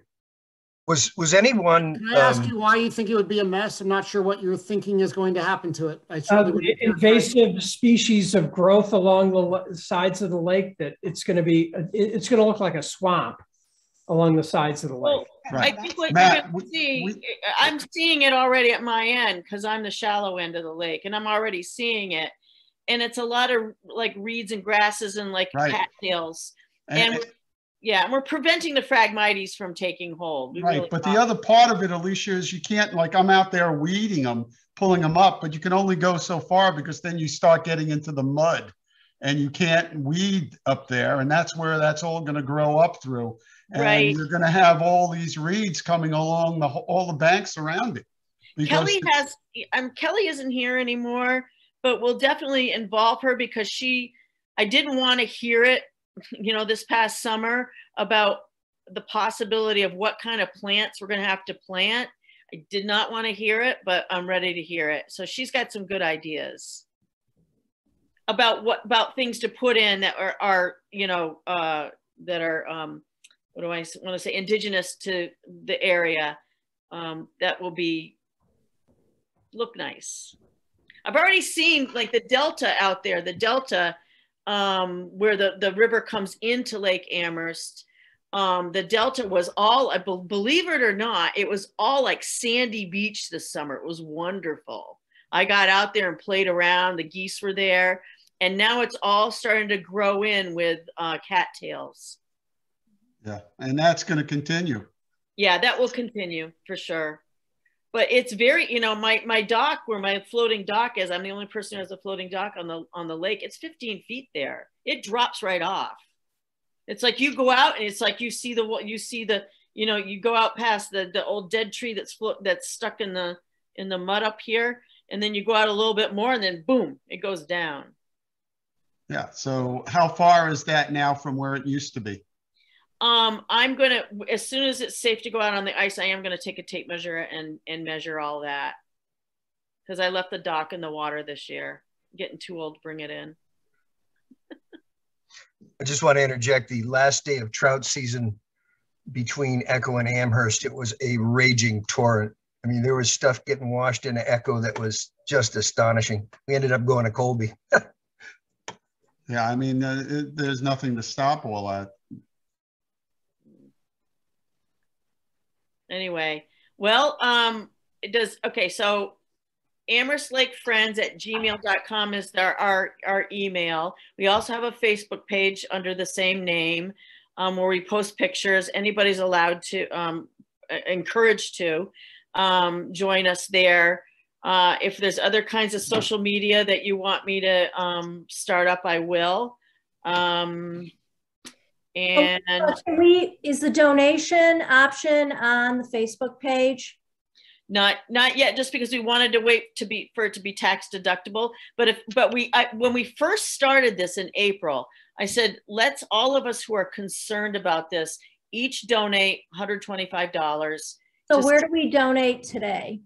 Was was anyone? Can I ask um, you why you think it would be a mess? I'm not sure what you're thinking is going to happen to it. I uh, invasive species of growth along the sides of the lake that it's going to be. It's going to look like a swamp along the sides of the lake. Well, right. I think what Matt, you're going to see, we, I'm seeing it already at my end because I'm the shallow end of the lake, and I'm already seeing it. And it's a lot of like reeds and grasses and like right. cattails. And, and yeah, and we're preventing the Phragmites from taking hold. We right, really but the other part of it, Alicia, is you can't like I'm out there weeding them, pulling them up, but you can only go so far because then you start getting into the mud, and you can't weed up there, and that's where that's all going to grow up through. And Right. you're going to have all these reeds coming along the all the banks around it. Kelly has, um, Kelly isn't here anymore, but we'll definitely involve her because she, I didn't want to hear it, you know, this past summer about the possibility of what kind of plants we're going to have to plant. I did not want to hear it, but I'm ready to hear it. So she's got some good ideas about what, about things to put in that are, are, you know, uh, that are, um, what do I want to say, indigenous to the area. Um, that will be look nice. I've already seen like the delta out there, the delta um, where the, the river comes into Lake Amherst. Um, the delta was all, I be- believe it or not, it was all like sandy beach this summer. It was wonderful. I got out there and played around. The geese were there, and now it's all starting to grow in with uh, cattails. Yeah, and that's going to continue. Yeah, that will continue for sure. But it's very, you know, my my dock where my floating dock is. I'm the only person who has a floating dock on the on the lake. It's 15 feet there. It drops right off. It's like you go out and it's like you see the you see the you know you go out past the the old dead tree that's float that's stuck in the in the mud up here, and then you go out a little bit more, and then boom, it goes down. Yeah. So how far is that now from where it used to be? Um, I'm gonna as soon as it's safe to go out on the ice, I am gonna take a tape measure and and measure all that because I left the dock in the water this year. Getting too old to bring it in. I just want to interject the last day of trout season between Echo and Amherst, it was a raging torrent. I mean, there was stuff getting washed into Echo that was just astonishing. We ended up going to Colby. Yeah, I mean, uh, it, there's nothing to stop all that. Anyway, well, um, it does okay. So Amherst Lake Friends at gmail.com is our, our, our email. We also have a Facebook page under the same name um, where we post pictures. Anybody's allowed to, um, encouraged to um, join us there. Uh, if there's other kinds of social media that you want me to um, start up, I will. Um, and Uh, Can we, is the donation option on the Facebook page? Not not yet, just because we wanted to wait to be for it to be tax deductible. But if but we I, when we first started this in April, I said let's all of us who are concerned about this each donate $125. So where do we donate today?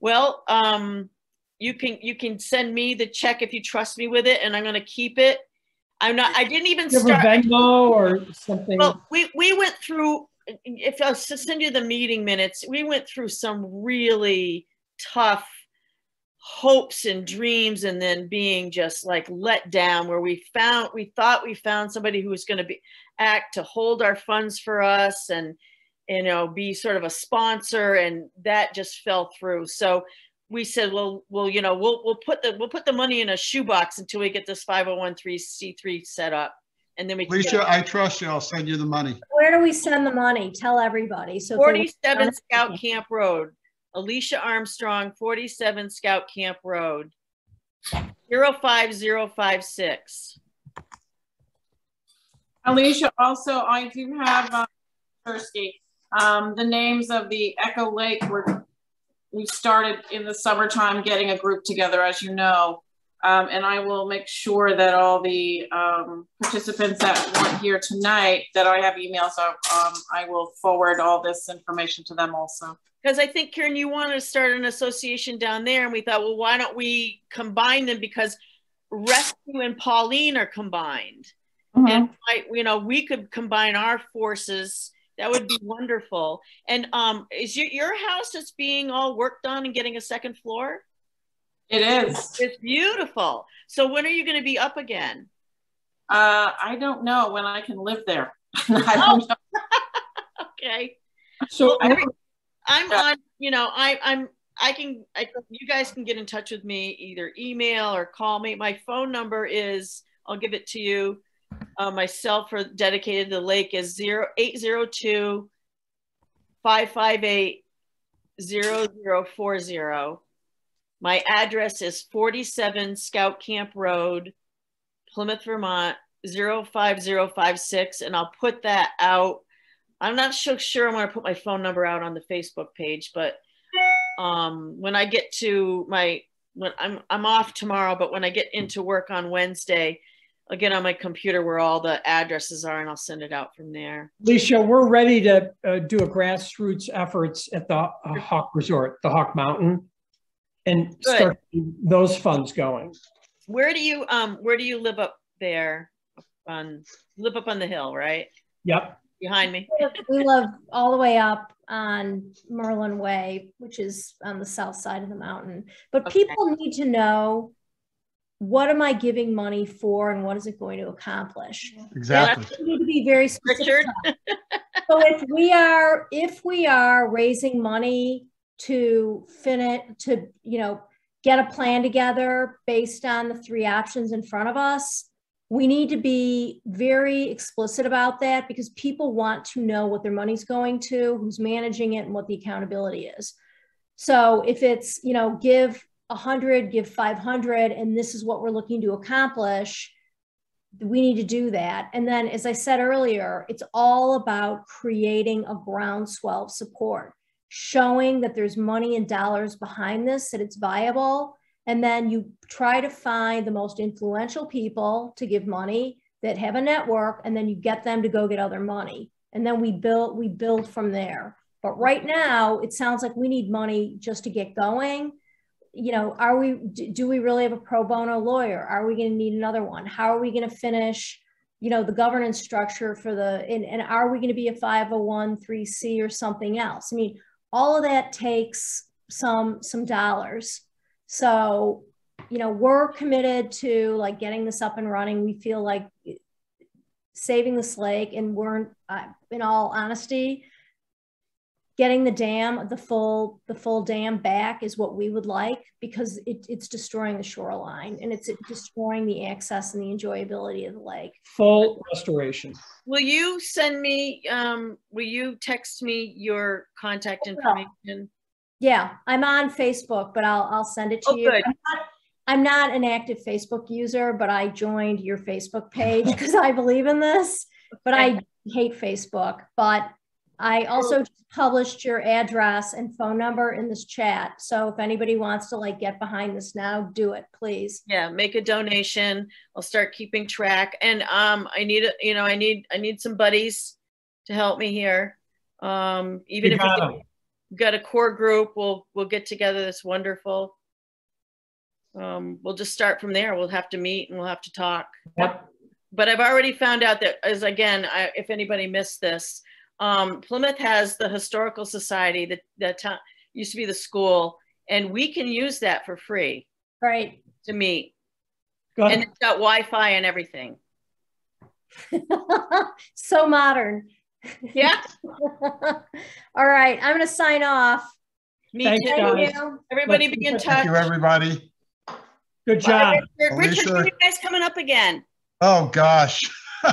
Well, um, you can you can send me the check if you trust me with it, and I'm going to keep it. I'm not. I didn't even start. Venmo or something? Well, we, we went through, if I was to send you the meeting minutes, we went through some really tough hopes and dreams and then being just like let down where we found, we thought we found somebody who was going to be, act to hold our funds for us and, you know, be sort of a sponsor and that just fell through. So we said, well, well, you know, we'll, we'll put the, we'll put the money in a shoebox until we get this 501c3 set up. And then we can Alicia, I trust you. I'll send you the money. Where do we send the money? Tell everybody. So if they- 47 Scout Camp Road. Alicia Armstrong, 47 Scout Camp Road. 05056. Alicia, also, I do have, uh, Thursday, um, the names of the Echo Lake were, we started in the summertime getting a group together, as you know. Um, and I will make sure that all the, um, participants that weren't here tonight, that I have emails of, um, I will forward all this information to them also. Because I think, Karen, you wanted to start an association down there, and we thought, well, why don't we combine them? Because Rescue and Pauline are combined. And, I, you know, we could combine our forces. That would be wonderful. And um, is your, your house that's being all worked on and getting a second floor? It is. It's beautiful. So when are you going to be up again? Uh, I don't know when I can live there. Oh, okay. So Well, I'm on, you know, I, I'm, I can, I, you guys can get in touch with me, either email or call me. My phone number is, I'll give it to you. Uh, myself for dedicated to the lake is zero eight zero two five five eight zero zero four zero. My address is 47 Scout Camp Road, Plymouth, Vermont 05056, and I'll put that out. I'm not so sure I'm going to put my phone number out on the Facebook page, but um, when I get to my when I'm I'm off tomorrow, but when I get into work on Wednesday, I'll get on my computer where all the addresses are, and I'll send it out from there. Alicia, we're ready to uh, do a grassroots efforts at the uh, Hawk Resort, the Hawk Mountain, and Good. start those funds going. Where do you um Where do you live up there? Up On live up on the hill, right Yep. behind me. We live all the way up on Merlin Way, which is on the south side of the mountain. But Okay. people need to know what am I giving money for and what is it going to accomplish? Exactly. We need to be very specific. So if we are, if we are raising money to finish, to, you know, get a plan together based on the three options in front of us, we need to be very explicit about that because people want to know what their money's going to, who's managing it, and what the accountability is. So if it's, you know, give a hundred, give 500, and this is what we're looking to accomplish, we need to do that. And then, as I said earlier, it's all about creating a groundswell of support, showing that there's money and dollars behind this, that it's viable. And then you try to find the most influential people to give money that have a network, and then you get them to go get other money. And then we build, we build from there. But right now, it sounds like we need money just to get going you know, are we, do we really have a pro bono lawyer? Are we going to need another one? How are we going to finish, you know, the governance structure for the, and, and are we going to be a five hundred one three c or something else? I mean, all of that takes some, some dollars. So, you know, we're committed to like getting this up and running. We feel like saving this lake and we're, uh, in all honesty, getting the dam, the full, the full dam back is what we would like because it, it's destroying the shoreline and it's destroying the access and the enjoyability of the lake. Full restoration. Will you send me? Um, will you text me your contact information? Yeah, I'm on Facebook, but I'll, I'll send it to Oh, you. good. I'm not, I'm not an active Facebook user, but I joined your Facebook page because I believe in this, but I hate Facebook. But I also just published your address and phone number in this chat. So if anybody wants to like get behind this now, do it, please. Yeah, make a donation. I'll start keeping track. And um, I need, a- you know, I need, I need some buddies to help me here. Um, even You if we got get- got a core group, we'll we'll get together. That's wonderful. Um, we'll just start from there. We'll have to meet and we'll have to talk. Yep. But I've already found out that, as again, I, if anybody missed this, um, Plymouth has the historical society that that to- used to be the school, and we can use that for free Right. to meet. Go And ahead. it's got Wi-Fi and everything. so modern. Yeah. All right, I'm going to sign off. Me Thanks, too. guys. Everybody Let's- be in Thank touch. Thank you, everybody. Good Bye, job. Richard. Richard, Alicia. when are you guys coming up again? Oh, gosh.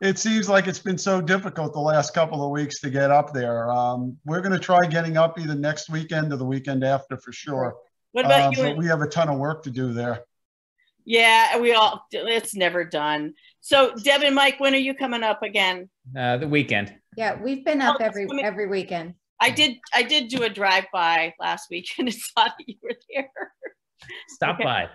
It seems like it's been so difficult the last couple of weeks to get up there. Um, we're going to try getting up either next weekend or the weekend after for sure. What about Um, you? But and- we have a ton of work to do there. Yeah, we all, it's never done. So Deb and Mike, when are you coming up again? Uh, the weekend. Yeah, we've been up Oh, every coming- every weekend. I did, I did do a drive-by last week and saw that you were there. Stop Okay. by.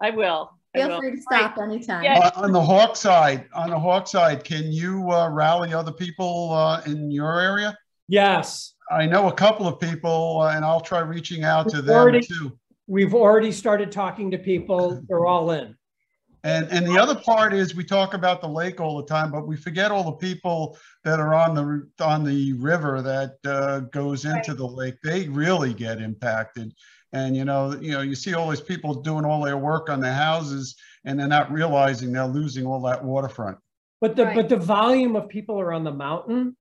I will. I Feel will. free to stop anytime. Yeah. Uh, On the Hawk side, on the Hawk side, can you uh, rally other people uh, in your area? Yes. I know a couple of people uh, and I'll try reaching out to We've them already- too. We've already started talking to people. They're all in. And, and the other part is we talk about the lake all the time, but we forget all the people that are on the, on the river that uh, goes into the lake. They really get impacted. And, you know, you know, you see all these people doing all their work on their houses and they're not realizing they're losing all that waterfront. But the Right. but the volume of people are on the mountain,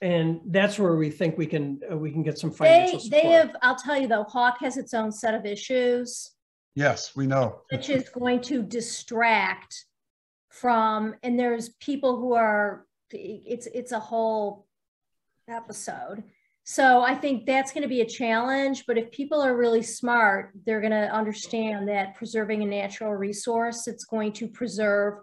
and that's where we think we can uh, we can get some They, financial support. they have, I'll tell you though, Hawk has its own set of issues. Yes, we know. which is going to distract from and there's people who are it's it's a whole episode So I think that's going to be a challenge, but if people are really smart, they're going to understand that preserving a natural resource, it's going to preserve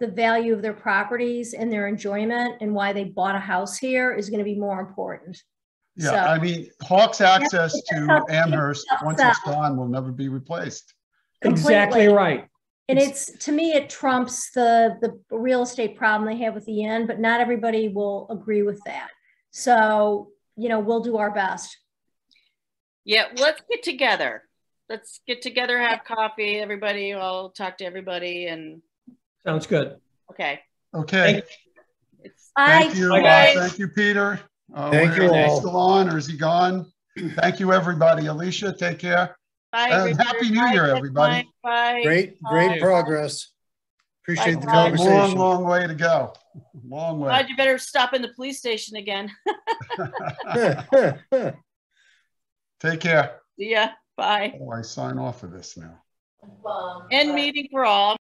the value of their properties and their enjoyment and why they bought a house here is going to be more important. Yeah, So- I mean, Hawks access to Amherst, once it's gone, will never be replaced. Exactly Completely. right. And it's, to me, it trumps the, the real estate problem they have with the end, but not everybody will agree with that. So, you know, we'll do our best. Yeah, let's get together. Let's get together, have coffee, everybody, I'll talk to everybody and, Sounds good. okay. Okay, Bye. thank you, Bye, uh, guys. thank you, Peter. Uh, Thank you where- is he all. Still on, or is he gone? Thank you, everybody. Alicia, take care. Bye. And Richard. Happy New Bye, Year, everybody. Bye. Great, Bye. great progress. Appreciate the Bye. Long, conversation. long way to go. Long way. Glad you better stop in the police station again. Take care. See ya. Bye. Oh, I sign off of this now. End meeting for all.